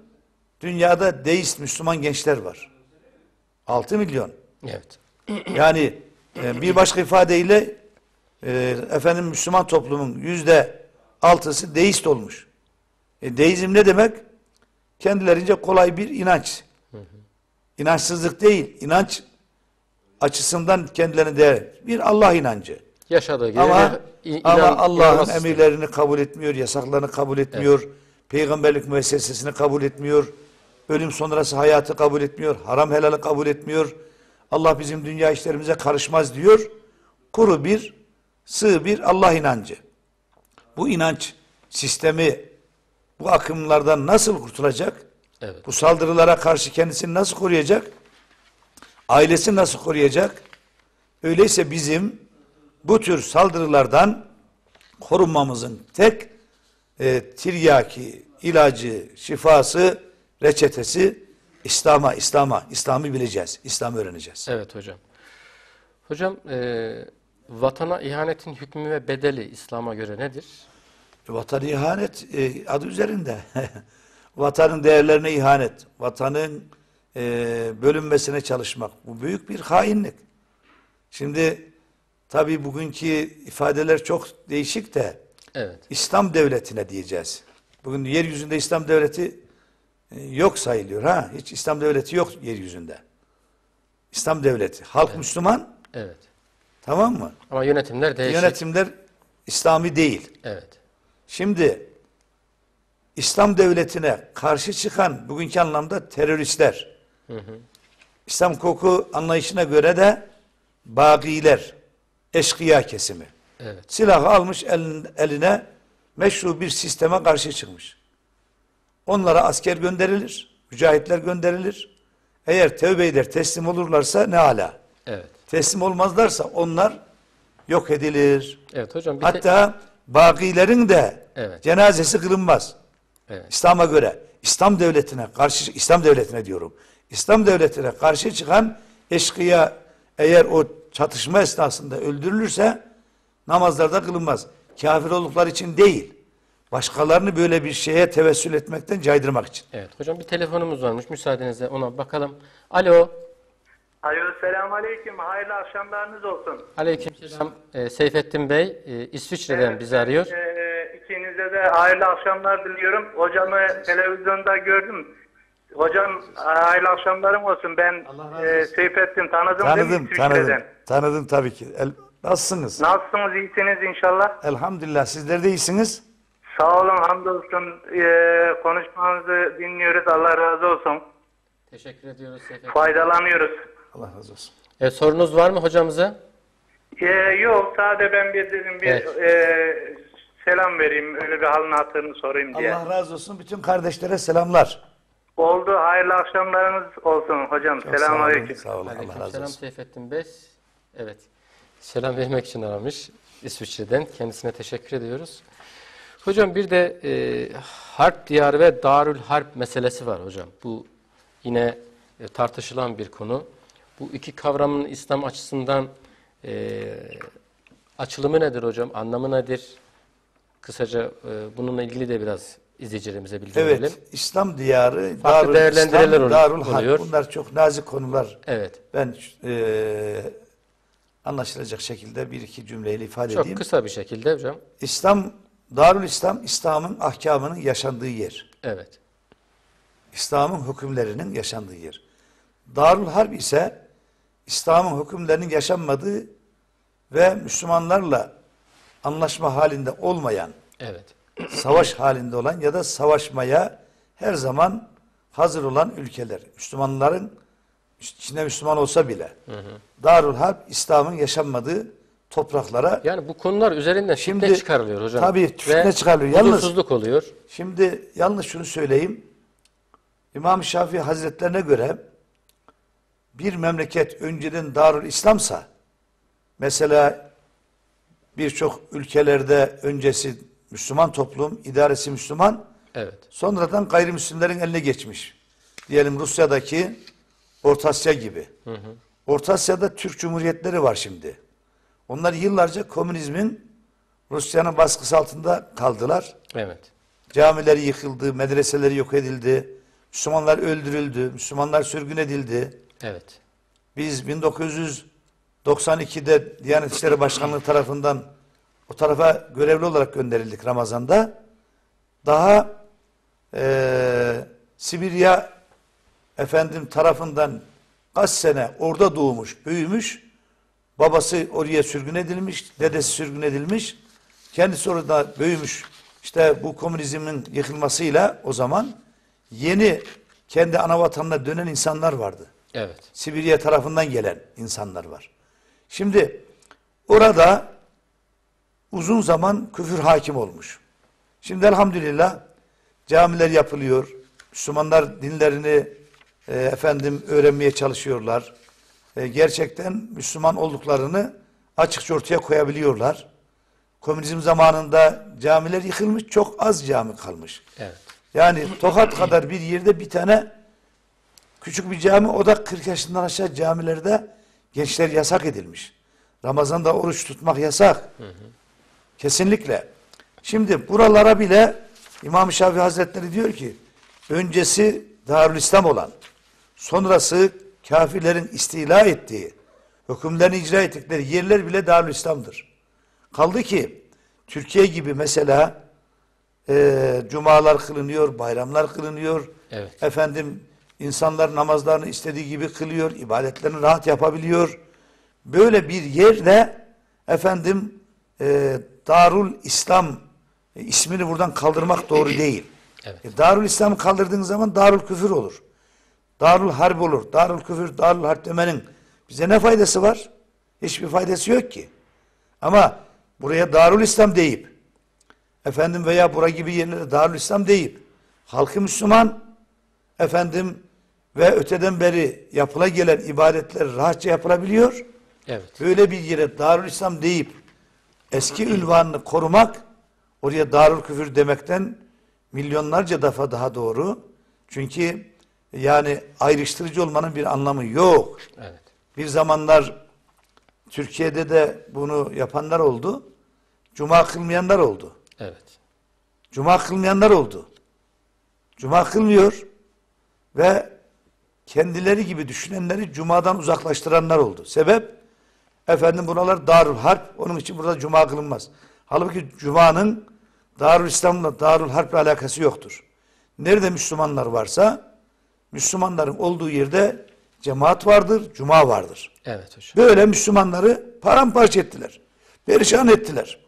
dünyada deist Müslüman gençler var. 6 milyon. Evet. Yani e, bir başka ifadeyle e, efendim Müslüman toplumun yüzde altısı deist olmuş. E, deizm ne demek? Kendilerince kolay bir inanç. İnançsızlık değil, inanç açısından kendilerine değer. Bir Allah inancı. Yaşadığı gibi Ama, bir i- ama inan- Allah'ın emirlerini kabul etmiyor, yasaklarını kabul etmiyor, peygamberlik müessesesini kabul etmiyor, ölüm sonrası hayatı kabul etmiyor, haram helali kabul etmiyor. Allah bizim dünya işlerimize karışmaz diyor. Kuru bir, sığ bir Allah inancı. Bu inanç sistemi bu akımlardan nasıl kurtulacak? Evet. Bu saldırılara karşı kendisini nasıl koruyacak? Ailesini nasıl koruyacak? Öyleyse bizim bu tür saldırılardan korunmamızın tek e, tiryaki, ilacı, şifası, reçetesi İslam'a, İslam'a, İslam'ı bileceğiz, İslam'ı öğreneceğiz. Evet hocam. Hocam e, vatana ihanetin hükmü ve bedeli İslam'a göre nedir? Vatan ihanet e, adı üzerinde. [LAUGHS] Vatanın değerlerine ihanet, vatanın e, bölünmesine çalışmak. Bu büyük bir hainlik. Şimdi tabii bugünkü ifadeler çok değişik de Evet. İslam devletine diyeceğiz. Bugün yeryüzünde İslam devleti e, yok sayılıyor ha. Hiç İslam devleti yok yeryüzünde. İslam devleti. Halk Müslüman Evet. tamam mı? Ama yönetimler değişik. Yönetimler İslami değil. Evet. Şimdi İslam devletine karşı çıkan bugünkü anlamda teröristler. İslam koku anlayışına göre de bagiler, eşkıya kesimi. Evet. Silahı almış elin- eline meşru bir sisteme karşı çıkmış. Onlara asker gönderilir, mücahitler gönderilir. Eğer tevbe eder teslim olurlarsa ne ala. Evet. Teslim olmazlarsa onlar yok edilir. Evet hocam Hatta bagilerin de Evet. cenazesi kılınmaz. Evet. İslam'a göre İslam devletine karşı İslam devletine diyorum. İslam devletine karşı çıkan eşkıya eğer o çatışma esnasında öldürülürse namazlarda kılınmaz. Kafir oldukları için değil. Başkalarını böyle bir şeye tevessül etmekten caydırmak için. Evet hocam bir telefonumuz varmış. Müsaadenizle ona bakalım. Alo. Alo selamun aleyküm. Hayırlı akşamlarınız olsun. Aleykümselam. Ee, Seyfettin Bey e, İsviçre'den bizi arıyor. Ee, ikinize de hayırlı akşamlar diliyorum. Hocamı televizyonda gördüm. Hocam hayırlı akşamlarım olsun. Ben e, Seyfettin tanıdım değil mi Tanıdım, tanıdım. Tanıdım tabii ki. El, nasılsınız? Nasılsınız? iyisiniz inşallah. Elhamdülillah sizler de iyisiniz. Sağ olun hamdolsun. Ee, konuşmanızı dinliyoruz. Allah razı olsun. Teşekkür ediyoruz Seyfettin. Faydalanıyoruz. Allah razı olsun. E, sorunuz var mı hocamıza? Ee, yok sadece ben bir dedim bir Evet. e, selam vereyim. Öyle bir halini hatırını sorayım diye. Allah razı olsun. Bütün kardeşlere selamlar. Oldu. Hayırlı akşamlarınız olsun hocam. Çok sağ Selamun olun, aleyküm. Sağ olun. Allah razı Aleykümselam olsun. Seyfettin Bey. Evet. Selam vermek için aramış İsviçre'den. Kendisine teşekkür ediyoruz. Hocam bir de e, harp diyarı ve darül harp meselesi var hocam. Bu yine e, tartışılan bir konu. Bu iki kavramın İslam açısından e, açılımı nedir hocam? Anlamı nedir? Kısaca e, bununla ilgili de biraz izleyicilerimize bildirelim. Evet, İslam diyarı, Farklı değerlendirmeler İslam, Harp. oluyor. Bunlar çok nazik konular. Evet. Ben eee, anlaşılacak şekilde bir iki cümleyle ifade Çok edeyim. kısa bir şekilde hocam. İslam, Darül İslam, İslam'ın ahkamının yaşandığı yer. Evet. İslam'ın hükümlerinin yaşandığı yer. Darül Harp ise İslam'ın hükümlerinin yaşanmadığı ve Müslümanlarla anlaşma halinde olmayan, Evet. savaş halinde olan ya da savaşmaya her zaman hazır olan ülkeler. Müslümanların içinde Müslüman olsa bile Darül Harp İslam'ın yaşanmadığı topraklara Yani bu konular üzerinden Şimdi- fitne çıkarılıyor hocam. Tabii, fitne Ve çıkarılıyor. Yalnız- oluyor. Şimdi yalnız şunu söyleyeyim. İmam Şafii Hazretlerine göre bir memleket önceden Darül İslamsa mesela birçok ülkelerde öncesi Müslüman toplum, idaresi Müslüman, Evet. sonradan gayrimüslimlerin eline geçmiş. Diyelim Rusya'daki Orta Asya gibi. Orta Asya'da Türk Cumhuriyetleri var şimdi. Onlar yıllarca komünizmin Rusya'nın baskısı altında kaldılar. Evet. Camileri yıkıldı, medreseleri yok edildi, Müslümanlar öldürüldü, Müslümanlar sürgün edildi. Evet. Biz 1992'de Diyanet İşleri Başkanlığı tarafından o tarafa görevli olarak gönderildik Ramazan'da. Daha eee Sibirya efendim tarafından kaç sene orada doğmuş, büyümüş. Babası oraya sürgün edilmiş, dedesi sürgün edilmiş. Kendisi orada büyümüş. İşte bu komünizmin yıkılmasıyla o zaman yeni kendi ana vatanına dönen insanlar vardı. Evet. Sibirya tarafından gelen insanlar var. Şimdi orada uzun zaman küfür hakim olmuş. Şimdi elhamdülillah camiler yapılıyor. Müslümanlar dinlerini e, efendim öğrenmeye çalışıyorlar. E, gerçekten Müslüman olduklarını açıkça ortaya koyabiliyorlar. Komünizm zamanında camiler yıkılmış, çok az cami kalmış. Evet. Yani Tokat kadar bir yerde bir tane küçük bir cami o da 40 yaşından aşağı camilerde gençler yasak edilmiş. Ramazan'da oruç tutmak yasak. Kesinlikle. Şimdi buralara bile İmam Şafii Hazretleri diyor ki öncesi Darülislam olan sonrası kafirlerin istila ettiği hükümlerini icra ettikleri yerler bile Darülislam'dır. Kaldı ki Türkiye gibi mesela e, cumalar kılınıyor, bayramlar kılınıyor. Evet. Efendim insanlar namazlarını istediği gibi kılıyor, ibadetlerini rahat yapabiliyor. Böyle bir yerde efendim e, Darul İslam e, ismini buradan kaldırmak doğru değil. Evet. E, Darul İslam'ı kaldırdığın zaman Darul Küfür olur. Darul Harp olur. Darul Küfür, Darul Harp demenin bize ne faydası var? Hiçbir faydası yok ki. Ama buraya Darul İslam deyip efendim veya bura gibi yerlere Darül İslam deyip halkı Müslüman efendim ve öteden beri yapıla gelen ibadetler rahatça yapılabiliyor. Evet. Böyle bir yere Darül İslam deyip eski ünvanını korumak oraya Darül Küfür demekten milyonlarca defa daha doğru. Çünkü yani ayrıştırıcı olmanın bir anlamı yok. Evet. Bir zamanlar Türkiye'de de bunu yapanlar oldu. Cuma kılmayanlar oldu. Evet. Cuma kılmayanlar oldu. Cuma kılmıyor ve kendileri gibi düşünenleri cumadan uzaklaştıranlar oldu. Sebep efendim buralar Darül Harp onun için burada cuma kılınmaz. Halbuki cumanın Darül İslam'la Darül Harp'le alakası yoktur. Nerede Müslümanlar varsa Müslümanların olduğu yerde cemaat vardır, cuma vardır. Evet hocam. Böyle Müslümanları paramparça ettiler. Perişan ettiler.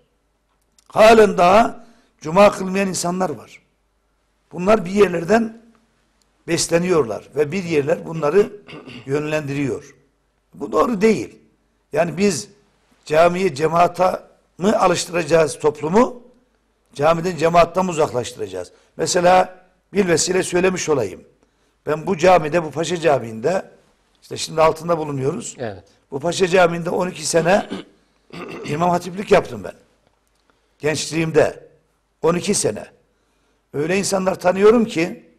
Halen daha cuma kılmayan insanlar var. Bunlar bir yerlerden besleniyorlar ve bir yerler bunları yönlendiriyor. Bu doğru değil. Yani biz camiye cemaata mı alıştıracağız toplumu? Camiden cemaattan uzaklaştıracağız? Mesela bir vesile söylemiş olayım. Ben bu camide, bu Paşa Camii'nde işte şimdi altında bulunuyoruz. Evet. Bu Paşa Camii'nde 12 sene imam hatiplik yaptım ben. Gençliğimde 12 sene. Öyle insanlar tanıyorum ki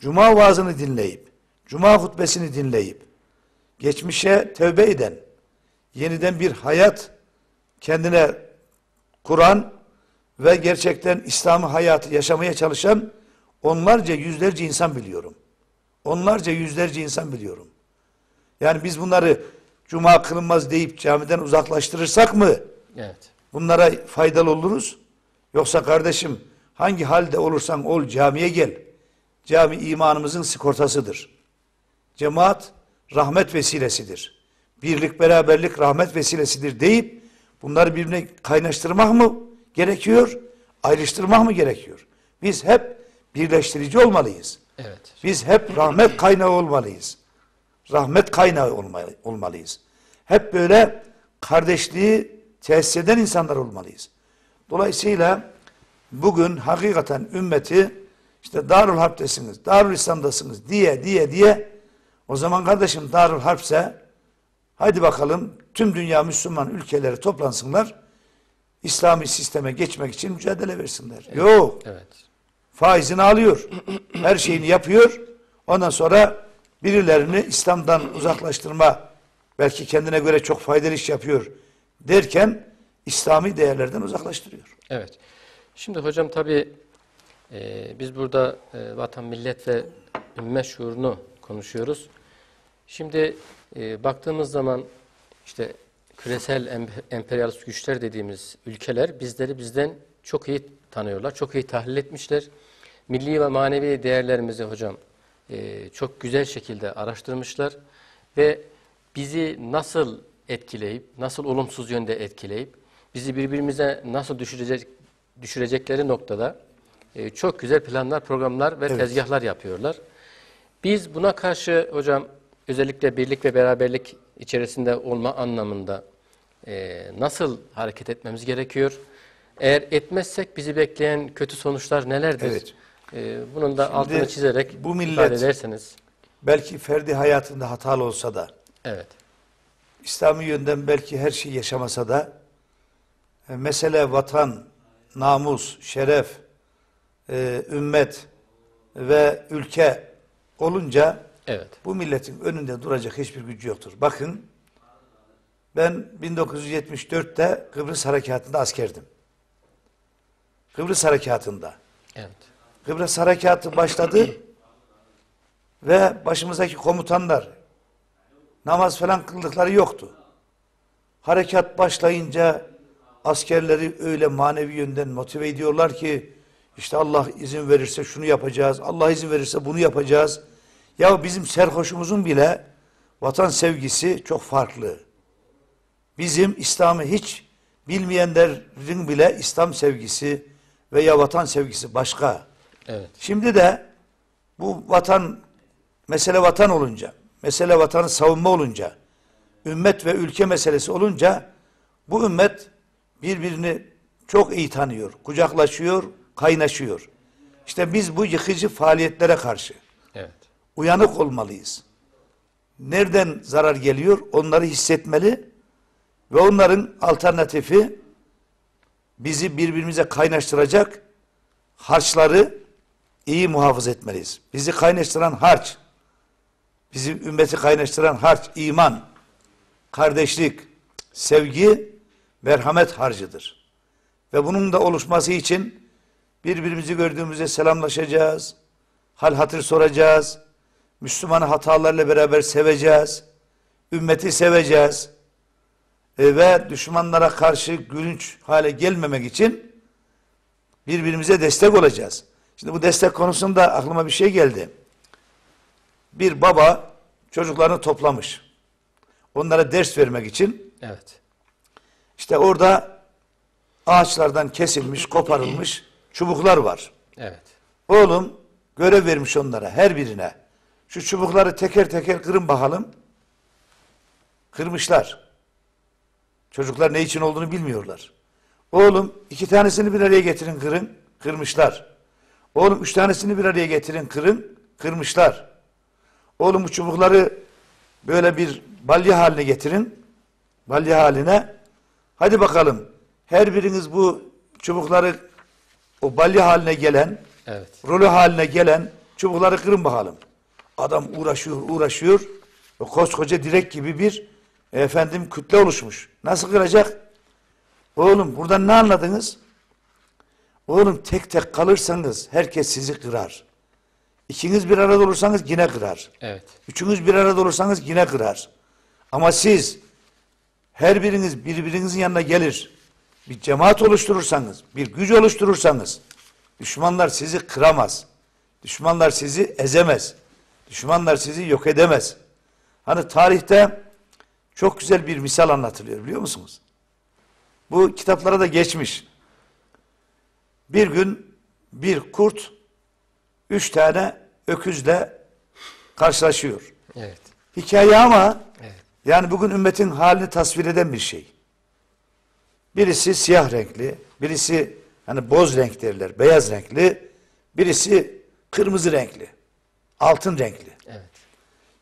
cuma vaazını dinleyip, cuma hutbesini dinleyip, geçmişe tövbe eden, yeniden bir hayat kendine kuran ve gerçekten İslam'ı hayatı yaşamaya çalışan onlarca yüzlerce insan biliyorum. Onlarca yüzlerce insan biliyorum. Yani biz bunları cuma kılınmaz deyip camiden uzaklaştırırsak mı Evet. bunlara faydalı oluruz? Yoksa kardeşim hangi halde olursan ol camiye gel. Cami imanımızın sigortasıdır. Cemaat rahmet vesilesidir. Birlik beraberlik rahmet vesilesidir deyip bunları birbirine kaynaştırmak mı gerekiyor? Ayrıştırmak mı gerekiyor? Biz hep birleştirici olmalıyız. Evet. Biz hep rahmet kaynağı olmalıyız. Rahmet kaynağı olmalı- olmalıyız. Hep böyle kardeşliği tesis eden insanlar olmalıyız. Dolayısıyla bugün hakikaten ümmeti işte Darül Harp'tesiniz, Darül İslam'dasınız diye diye diye o zaman kardeşim Darül Harp'se hadi bakalım tüm dünya Müslüman ülkeleri toplansınlar İslami sisteme geçmek için mücadele versinler. Yok Evet. faizini alıyor. Her şeyini yapıyor. Ondan sonra birilerini İslam'dan uzaklaştırma belki kendine göre çok faydalı iş yapıyor derken İslami değerlerden uzaklaştırıyor. Evet. Şimdi hocam tabii e, biz burada e, vatan, millet ve ümme şuurunu konuşuyoruz. Şimdi e, baktığımız zaman işte küresel em- emperyalist güçler dediğimiz ülkeler bizleri bizden çok iyi tanıyorlar, çok iyi tahlil etmişler. Milli ve manevi değerlerimizi hocam e, çok güzel şekilde araştırmışlar ve bizi nasıl etkileyip, nasıl olumsuz yönde etkileyip, bizi birbirimize nasıl düşürecek düşürecekleri noktada e, çok güzel planlar, programlar ve Evet. tezgahlar yapıyorlar. Biz buna karşı hocam özellikle birlik ve beraberlik içerisinde olma anlamında e, nasıl hareket etmemiz gerekiyor? Eğer etmezsek bizi bekleyen kötü sonuçlar nelerdir? Evet. E, bunun da altını çizerek bu millet- ifade ederseniz. Belki ferdi hayatında hatalı olsa da, Evet. İslami yönden belki her şeyi yaşamasa da, e, mesele vatan, namus, şeref, e, ümmet ve ülke olunca Evet. bu milletin önünde duracak hiçbir gücü yoktur. Bakın ben 1974'te Kıbrıs Harekatı'nda askerdim. Kıbrıs Harekatı'nda. Evet. Kıbrıs Harekatı başladı [CLEARS THROAT] ve başımızdaki komutanlar namaz falan kıldıkları yoktu. Harekat başlayınca askerleri öyle manevi yönden motive ediyorlar ki işte Allah izin verirse şunu yapacağız, Allah izin verirse bunu yapacağız. Ya bizim serhoşumuzun bile vatan sevgisi çok farklı. Bizim İslam'ı hiç bilmeyenlerin bile İslam sevgisi veya vatan sevgisi başka. Evet. Şimdi de bu vatan, mesele vatan olunca, mesele vatanı savunma olunca, ümmet ve ülke meselesi olunca bu ümmet birbirini çok iyi tanıyor, kucaklaşıyor, kaynaşıyor. İşte biz bu yıkıcı faaliyetlere karşı Evet. uyanık olmalıyız. Nereden zarar geliyor onları hissetmeli ve onların alternatifi bizi birbirimize kaynaştıracak harçları iyi muhafaza etmeliyiz. Bizi kaynaştıran harç, bizi ümmeti kaynaştıran harç, iman, kardeşlik, sevgi, merhamet harcıdır. Ve bunun da oluşması için birbirimizi gördüğümüzde selamlaşacağız, hal hatır soracağız, Müslümanı hatalarla beraber seveceğiz, ümmeti seveceğiz E, ve düşmanlara karşı gülünç hale gelmemek için birbirimize destek olacağız. Şimdi bu destek konusunda aklıma bir şey geldi. Bir baba çocuklarını toplamış. Onlara ders vermek için Evet. işte orada ağaçlardan kesilmiş, koparılmış çubuklar var. Evet. Oğlum görev vermiş onlara her birine. Şu çubukları teker teker kırın bakalım. Kırmışlar. Çocuklar ne için olduğunu bilmiyorlar. Oğlum iki tanesini bir araya getirin kırın. Kırmışlar. Oğlum üç tanesini bir araya getirin kırın. Kırmışlar. Oğlum bu çubukları böyle bir balya haline getirin. Balya haline. Hadi bakalım. Her biriniz bu çubukları o balya haline gelen Evet. rolü haline gelen çubukları kırın bakalım. Adam uğraşıyor, uğraşıyor. O koskoca direk gibi bir efendim kütle oluşmuş. Nasıl kıracak? Oğlum buradan ne anladınız? Oğlum tek tek kalırsanız herkes sizi kırar. İkiniz bir arada olursanız yine kırar. Evet. Üçünüz bir arada olursanız yine kırar. Ama siz her biriniz birbirinizin yanına gelir. Bir cemaat oluşturursanız, bir güç oluşturursanız düşmanlar sizi kıramaz. Düşmanlar sizi ezemez. Düşmanlar sizi yok edemez. Hani tarihte çok güzel bir misal anlatılıyor biliyor musunuz? Bu kitaplara da geçmiş. Bir gün bir kurt üç tane öküzle karşılaşıyor. Evet. Hikaye ama Evet. yani bugün ümmetin halini tasvir eden bir şey. Birisi siyah renkli, birisi hani boz renk derler, beyaz renkli, birisi kırmızı renkli, altın renkli. Evet.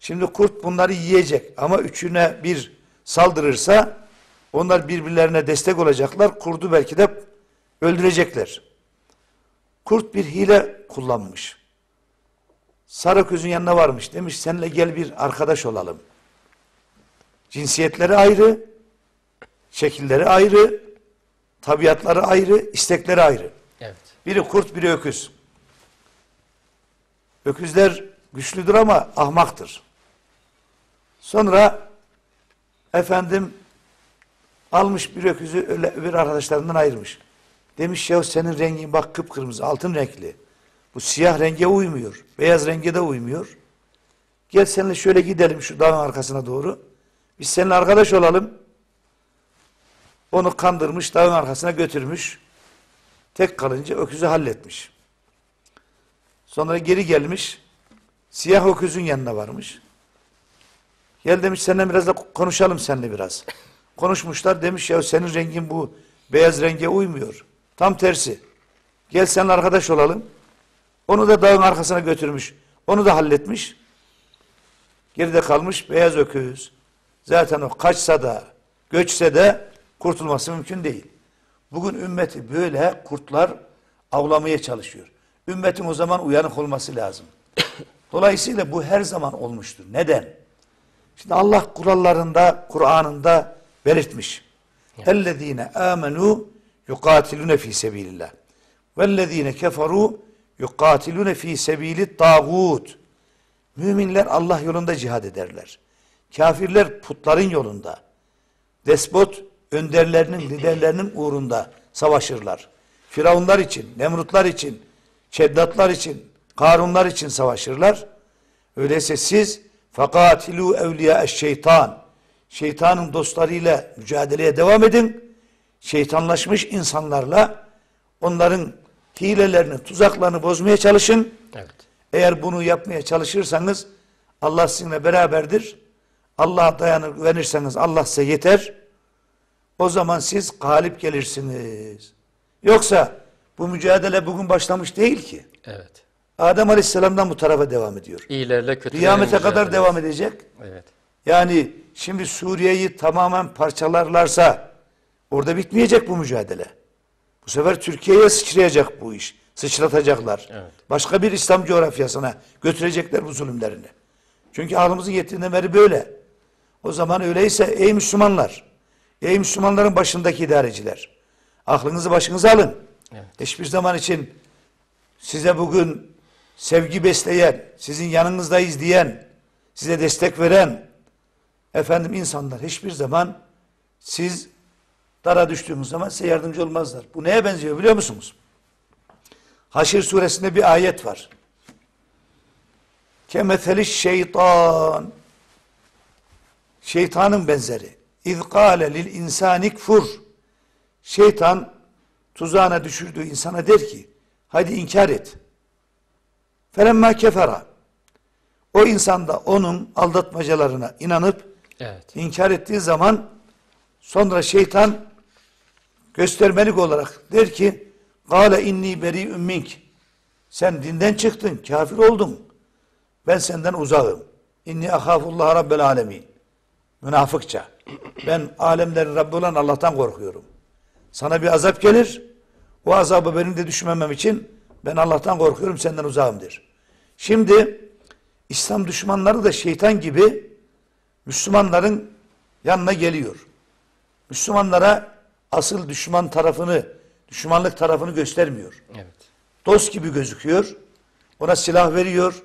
Şimdi kurt bunları yiyecek ama üçüne bir saldırırsa onlar birbirlerine destek olacaklar. Kurdu belki de öldürecekler. Kurt bir hile kullanmış. Sarı közün yanına varmış. Demiş seninle gel bir arkadaş olalım. Cinsiyetleri ayrı, şekilleri ayrı, tabiatları ayrı, istekleri ayrı. Evet. Biri kurt, biri öküz. Öküzler güçlüdür ama ahmaktır. Sonra efendim almış bir öküzü öyle öbür arkadaşlarından ayırmış. Demiş ya senin rengin bak kıpkırmızı altın renkli. Bu siyah renge uymuyor. Beyaz renge de uymuyor. Gel seninle şöyle gidelim şu dağın arkasına doğru. Biz seninle arkadaş olalım. Onu kandırmış, dağın arkasına götürmüş. Tek kalınca öküzü halletmiş. Sonra geri gelmiş. Siyah öküzün yanına varmış. Gel demiş seninle biraz da konuşalım seninle biraz. Konuşmuşlar demiş ya senin rengin bu beyaz renge uymuyor. Tam tersi. Gel seninle arkadaş olalım. Onu da dağın arkasına götürmüş. Onu da halletmiş. Geride kalmış beyaz öküz. Zaten o kaçsa da göçse de kurtulması mümkün değil. Bugün ümmeti böyle kurtlar avlamaya çalışıyor. Ümmetin o zaman uyanık olması lazım. [COUGHS] Dolayısıyla bu her zaman olmuştur. Neden? Şimdi Allah kurallarında, Kur'an'ında belirtmiş. Ellezine amenu yukatilune fi sebilillah. Vellezine keferu yukatilune fi sebili tağut. Müminler Allah yolunda cihad ederler. Kafirler putların yolunda. Despot önderlerinin, liderlerinin uğrunda savaşırlar. Firavunlar için, Nemrutlar için, Şeddatlar için, Karunlar için savaşırlar. Öyleyse siz fakatilu evliya şeytan şeytanın dostlarıyla mücadeleye devam edin. Şeytanlaşmış insanlarla onların hilelerini, tuzaklarını bozmaya çalışın. Evet. Eğer bunu yapmaya çalışırsanız Allah sizinle beraberdir. Allah'a dayanır güvenirseniz Allah size yeter. O zaman siz galip gelirsiniz. Yoksa bu mücadele bugün başlamış değil ki. Evet. Adem Aleyhisselam'dan bu tarafa devam ediyor. İyilerle kötülerin Kıyamete kadar devam edecek. Evet. Yani şimdi Suriye'yi tamamen parçalarlarsa orada bitmeyecek bu mücadele. Bu sefer Türkiye'ye sıçrayacak bu iş. Sıçratacaklar. Evet. Başka bir İslam coğrafyasına götürecekler bu zulümlerini. Çünkü aklımızın yettiğinden beri böyle. O zaman öyleyse ey Müslümanlar, ey Müslümanların başındaki idareciler, aklınızı başınıza alın. Evet. Hiçbir zaman için size bugün sevgi besleyen, sizin yanınızdayız diyen, size destek veren efendim insanlar hiçbir zaman siz dara düştüğünüz zaman size yardımcı olmazlar. Bu neye benziyor biliyor musunuz? Haşir suresinde bir ayet var. Kemetheli şeytan şeytanın benzeri. İz kâle lil insanik fur. Şeytan tuzağına düşürdüğü insana der ki hadi inkar et. Felemma kefera. O insan da onun aldatmacalarına inanıp Evet. inkar ettiği zaman sonra şeytan göstermelik olarak der ki Gale inni beri mink sen dinden çıktın, kafir oldun. Ben senden uzağım. İnni ahafullah rabbel alemin. Münafıkça. Ben alemlerin Rabbi olan Allah'tan korkuyorum. Sana bir azap gelir. O azabı benim de düşmemem için ben Allah'tan korkuyorum, senden uzağımdır. Şimdi İslam düşmanları da şeytan gibi Müslümanların yanına geliyor. Müslümanlara asıl düşman tarafını, düşmanlık tarafını göstermiyor. Evet. Dost gibi gözüküyor. Ona silah veriyor.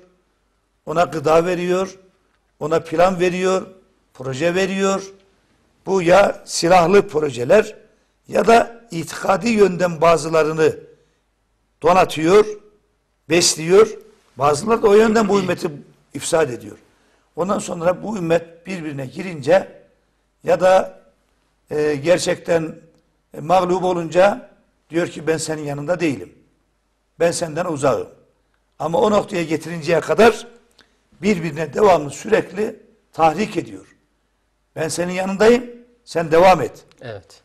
Ona gıda veriyor. Ona plan veriyor. Proje veriyor. Bu ya silahlı projeler ya da itikadi yönden bazılarını donatıyor, besliyor. Bazıları da o yönden bu ümmeti ifsad ediyor. Ondan sonra bu ümmet birbirine girince ya da e, gerçekten e, mağlup olunca diyor ki ben senin yanında değilim. Ben senden uzağım. Ama o noktaya getirinceye kadar birbirine devamlı sürekli tahrik ediyor. Ben senin yanındayım, sen devam et. Evet.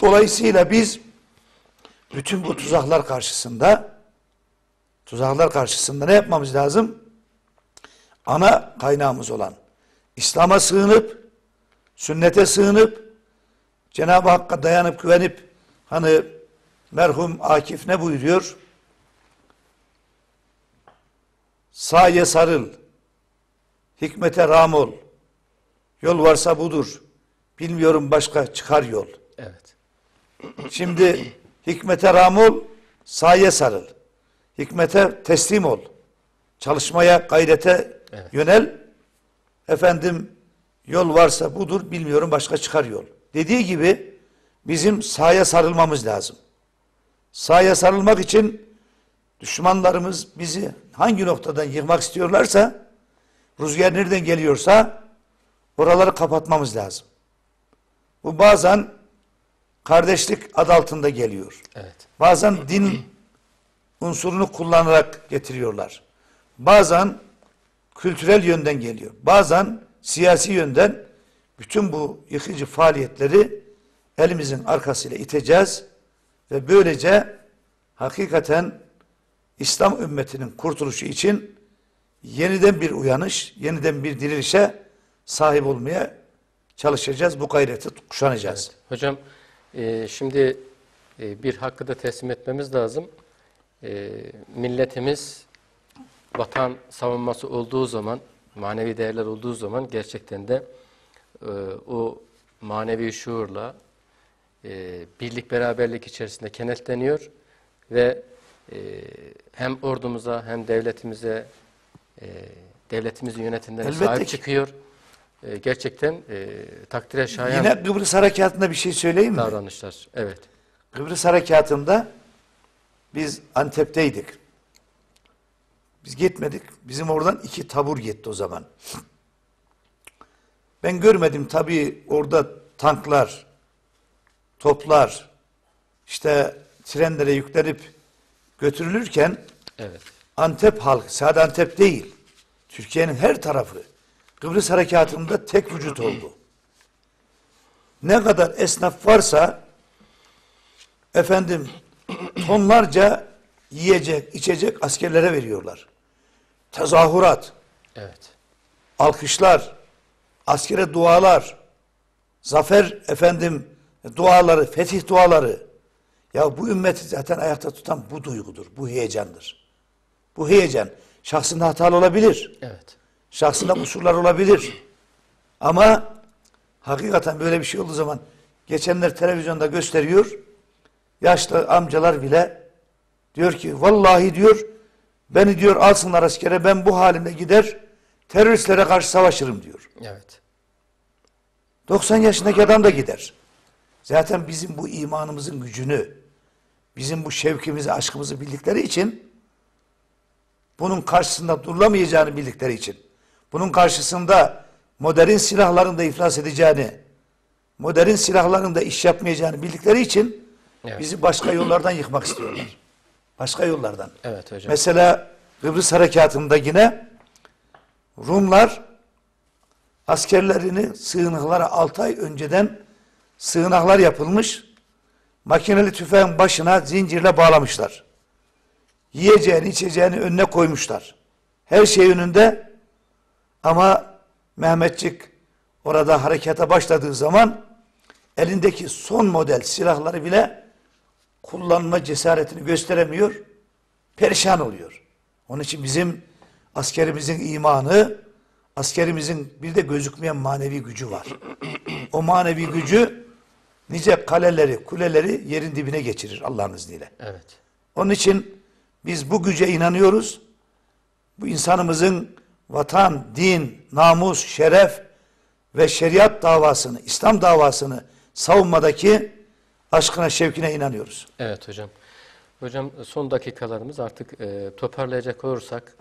Dolayısıyla biz bütün bu tuzaklar karşısında tuzaklar karşısında ne yapmamız lazım? Ana kaynağımız olan İslam'a sığınıp sünnete sığınıp Cenab-ı Hakk'a dayanıp güvenip hani merhum Akif ne buyuruyor? Saye sarıl, hikmete ram ol, yol varsa budur, bilmiyorum başka çıkar yol. Evet. Şimdi hikmete ram ol, saye sarıl. Hikmete teslim ol. Çalışmaya, gayrete Evet. yönel. Efendim yol varsa budur, bilmiyorum başka çıkar yol. Dediği gibi bizim sahaya sarılmamız lazım. Sahaya sarılmak için düşmanlarımız bizi hangi noktadan yıkmak istiyorlarsa rüzgar nereden geliyorsa oraları kapatmamız lazım. Bu bazen kardeşlik adı altında geliyor. Evet. Bazen din unsurunu kullanarak getiriyorlar. Bazen kültürel yönden geliyor. Bazen siyasi yönden bütün bu yıkıcı faaliyetleri elimizin arkasıyla iteceğiz ve böylece hakikaten İslam ümmetinin kurtuluşu için yeniden bir uyanış, yeniden bir dirilişe sahip olmaya çalışacağız. Bu gayreti kuşanacağız. Hocam e, şimdi e, bir hakkı da teslim etmemiz lazım. E, milletimiz vatan savunması olduğu zaman, manevi değerler olduğu zaman gerçekten de e, o manevi şuurla e, birlik beraberlik içerisinde kenetleniyor ve e, hem ordumuza hem devletimize e, devletimizi yönetenlere Elbette sahip ki. çıkıyor. E, gerçekten e, takdire şayan Yine Kıbrıs Harekatı'nda bir şey söyleyeyim mi? davranışlar. Evet. Kıbrıs Harekatı'nda biz Antep'teydik. Biz gitmedik. Bizim oradan iki tabur gitti o zaman. Ben görmedim tabii orada tanklar, toplar, işte trenlere yüklenip götürülürken Evet. Antep halkı, sadece Antep değil, Türkiye'nin her tarafı Kıbrıs Harekatı'nda tek vücut oldu. Ne kadar esnaf varsa efendim tonlarca yiyecek, içecek askerlere veriyorlar. Tezahürat, Evet. alkışlar, askere dualar, zafer efendim duaları, fetih duaları. Ya bu ümmeti zaten ayakta tutan bu duygudur, bu heyecandır. Bu heyecan şahsında hatalı olabilir. Evet. Şahsında kusurlar olabilir. Ama hakikaten böyle bir şey olduğu zaman geçenler televizyonda gösteriyor. Yaşlı amcalar bile diyor ki vallahi diyor beni diyor alsınlar askere ben bu halimle gider teröristlere karşı savaşırım diyor. Evet. 90 yaşındaki adam da gider. Zaten bizim bu imanımızın gücünü, bizim bu şevkimizi, aşkımızı bildikleri için bunun karşısında durulamayacağını bildikleri için, bunun karşısında modern silahların da iflas edeceğini, modern silahların da iş yapmayacağını bildikleri için Evet. bizi başka yollardan yıkmak istiyorlar. Başka yollardan. Evet hocam. Mesela Kıbrıs Harekatı'nda yine Rumlar askerlerini sığınaklara 6 ay önceden sığınaklar yapılmış. Makineli tüfeğin başına zincirle bağlamışlar. Yiyeceğini içeceğini önüne koymuşlar. Her şey önünde ama Mehmetçik orada harekete başladığı zaman elindeki son model silahları bile kullanma cesaretini gösteremiyor. Perişan oluyor. Onun için bizim askerimizin imanı, askerimizin bir de gözükmeyen manevi gücü var. [CLEARS THROAT] O manevi gücü nice kaleleri, kuleleri yerin dibine geçirir Allah'ın izniyle. Evet. Onun için biz bu güce inanıyoruz. Bu insanımızın vatan, din, namus, şeref ve şeriat davasını, İslam davasını savunmadaki aşkına, şevkine inanıyoruz. Evet hocam. Hocam son dakikalarımız artık e, toparlayacak olursak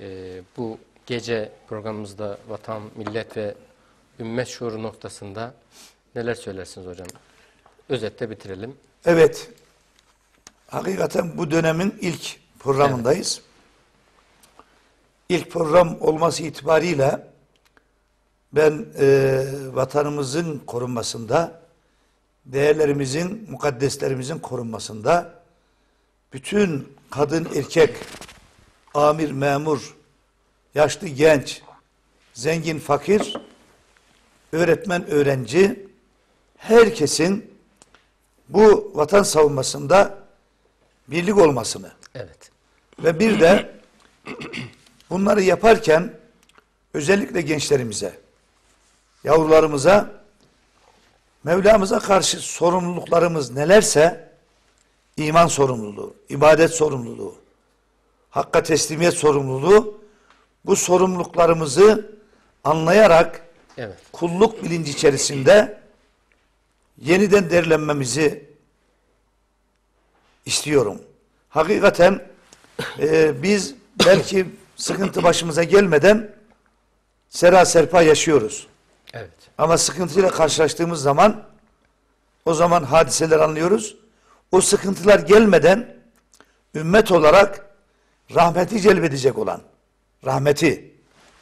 e, bu gece programımızda vatan, millet ve ümmet şuuru noktasında neler söylersiniz hocam? Özetle bitirelim. Evet, hakikaten bu dönemin ilk programındayız. İlk program olması itibariyle ben e, vatanımızın korunmasında, değerlerimizin, mukaddeslerimizin korunmasında bütün kadın, erkek, amir, memur, yaşlı, genç, zengin, fakir, öğretmen, öğrenci, herkesin bu vatan savunmasında birlik olmasını Evet. ve bir de [CLEARS THROAT] bunları yaparken özellikle gençlerimize, yavrularımıza, Mevlamıza karşı sorumluluklarımız nelerse iman sorumluluğu, ibadet sorumluluğu, hakka teslimiyet sorumluluğu bu sorumluluklarımızı anlayarak Evet. kulluk bilinci içerisinde yeniden derlenmemizi istiyorum. Hakikaten e, biz belki sıkıntı başımıza gelmeden sera serpa yaşıyoruz. Evet. Ama sıkıntıyla karşılaştığımız zaman o zaman hadiseler anlıyoruz. O sıkıntılar gelmeden ümmet olarak rahmeti celbedecek olan, rahmeti,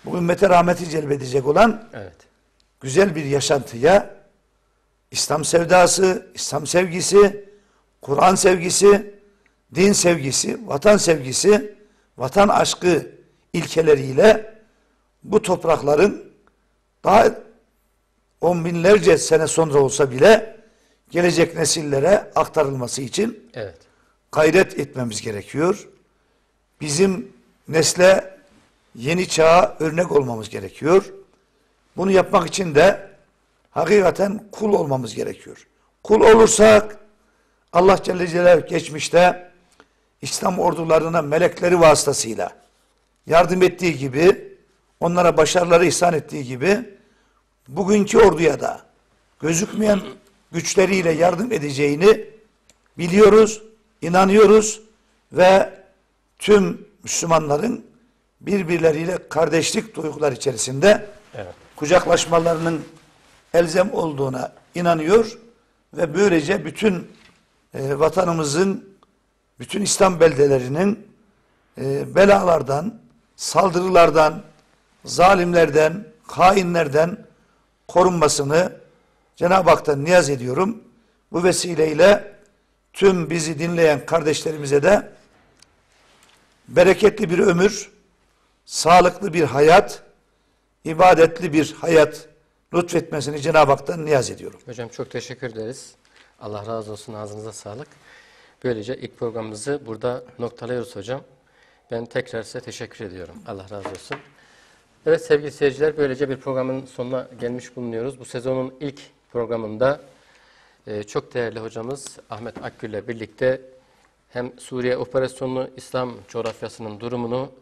bu ümmete rahmeti celbedecek olan Evet. güzel bir yaşantıya İslam sevdası, İslam sevgisi, Kur'an sevgisi, din sevgisi, vatan sevgisi, vatan aşkı ilkeleriyle bu toprakların daha on binlerce sene sonra olsa bile gelecek nesillere aktarılması için Evet. gayret etmemiz gerekiyor. Bizim nesle yeni çağa örnek olmamız gerekiyor. Bunu yapmak için de hakikaten kul olmamız gerekiyor. Kul olursak Allah Celle Celaluhu geçmişte İslam ordularına melekleri vasıtasıyla yardım ettiği gibi onlara başarıları ihsan ettiği gibi bugünkü orduya da gözükmeyen güçleriyle yardım edeceğini biliyoruz, inanıyoruz ve tüm Müslümanların birbirleriyle kardeşlik duygular içerisinde Evet. kucaklaşmalarının elzem olduğuna inanıyor ve böylece bütün e, vatanımızın, bütün İslam beldelerinin e, belalardan, saldırılardan, zalimlerden, hainlerden korunmasını Cenab-ı Hak'tan niyaz ediyorum. Bu vesileyle tüm bizi dinleyen kardeşlerimize de bereketli bir ömür, sağlıklı bir hayat, ibadetli bir hayat lütfetmesini Cenab-ı Hak'tan niyaz ediyorum. Hocam çok teşekkür ederiz. Allah razı olsun. Ağzınıza sağlık. Böylece ilk programımızı burada noktalıyoruz hocam. Ben tekrar size teşekkür ediyorum. Allah razı olsun. Evet sevgili seyirciler böylece bir programın sonuna gelmiş bulunuyoruz. Bu sezonun ilk programında e, çok değerli hocamız Ahmet Akgül ile birlikte hem Suriye operasyonunu, İslam coğrafyasının durumunu,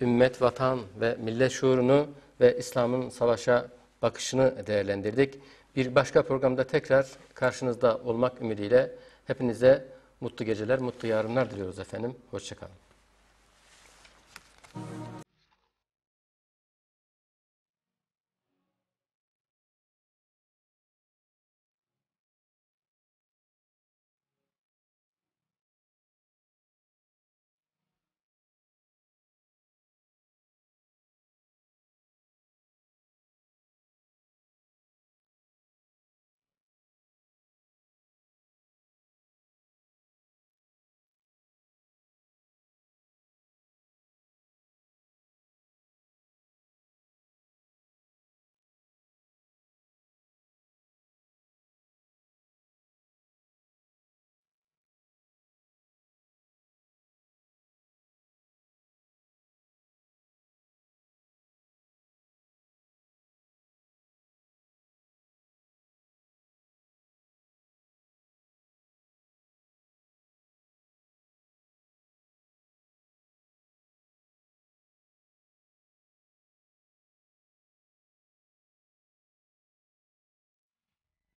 ümmet, vatan ve millet şuurunu ve İslam'ın savaşa bakışını değerlendirdik. Bir başka programda tekrar karşınızda olmak ümidiyle hepinize mutlu geceler, mutlu yarınlar diliyoruz efendim. Hoşçakalın. Thank you.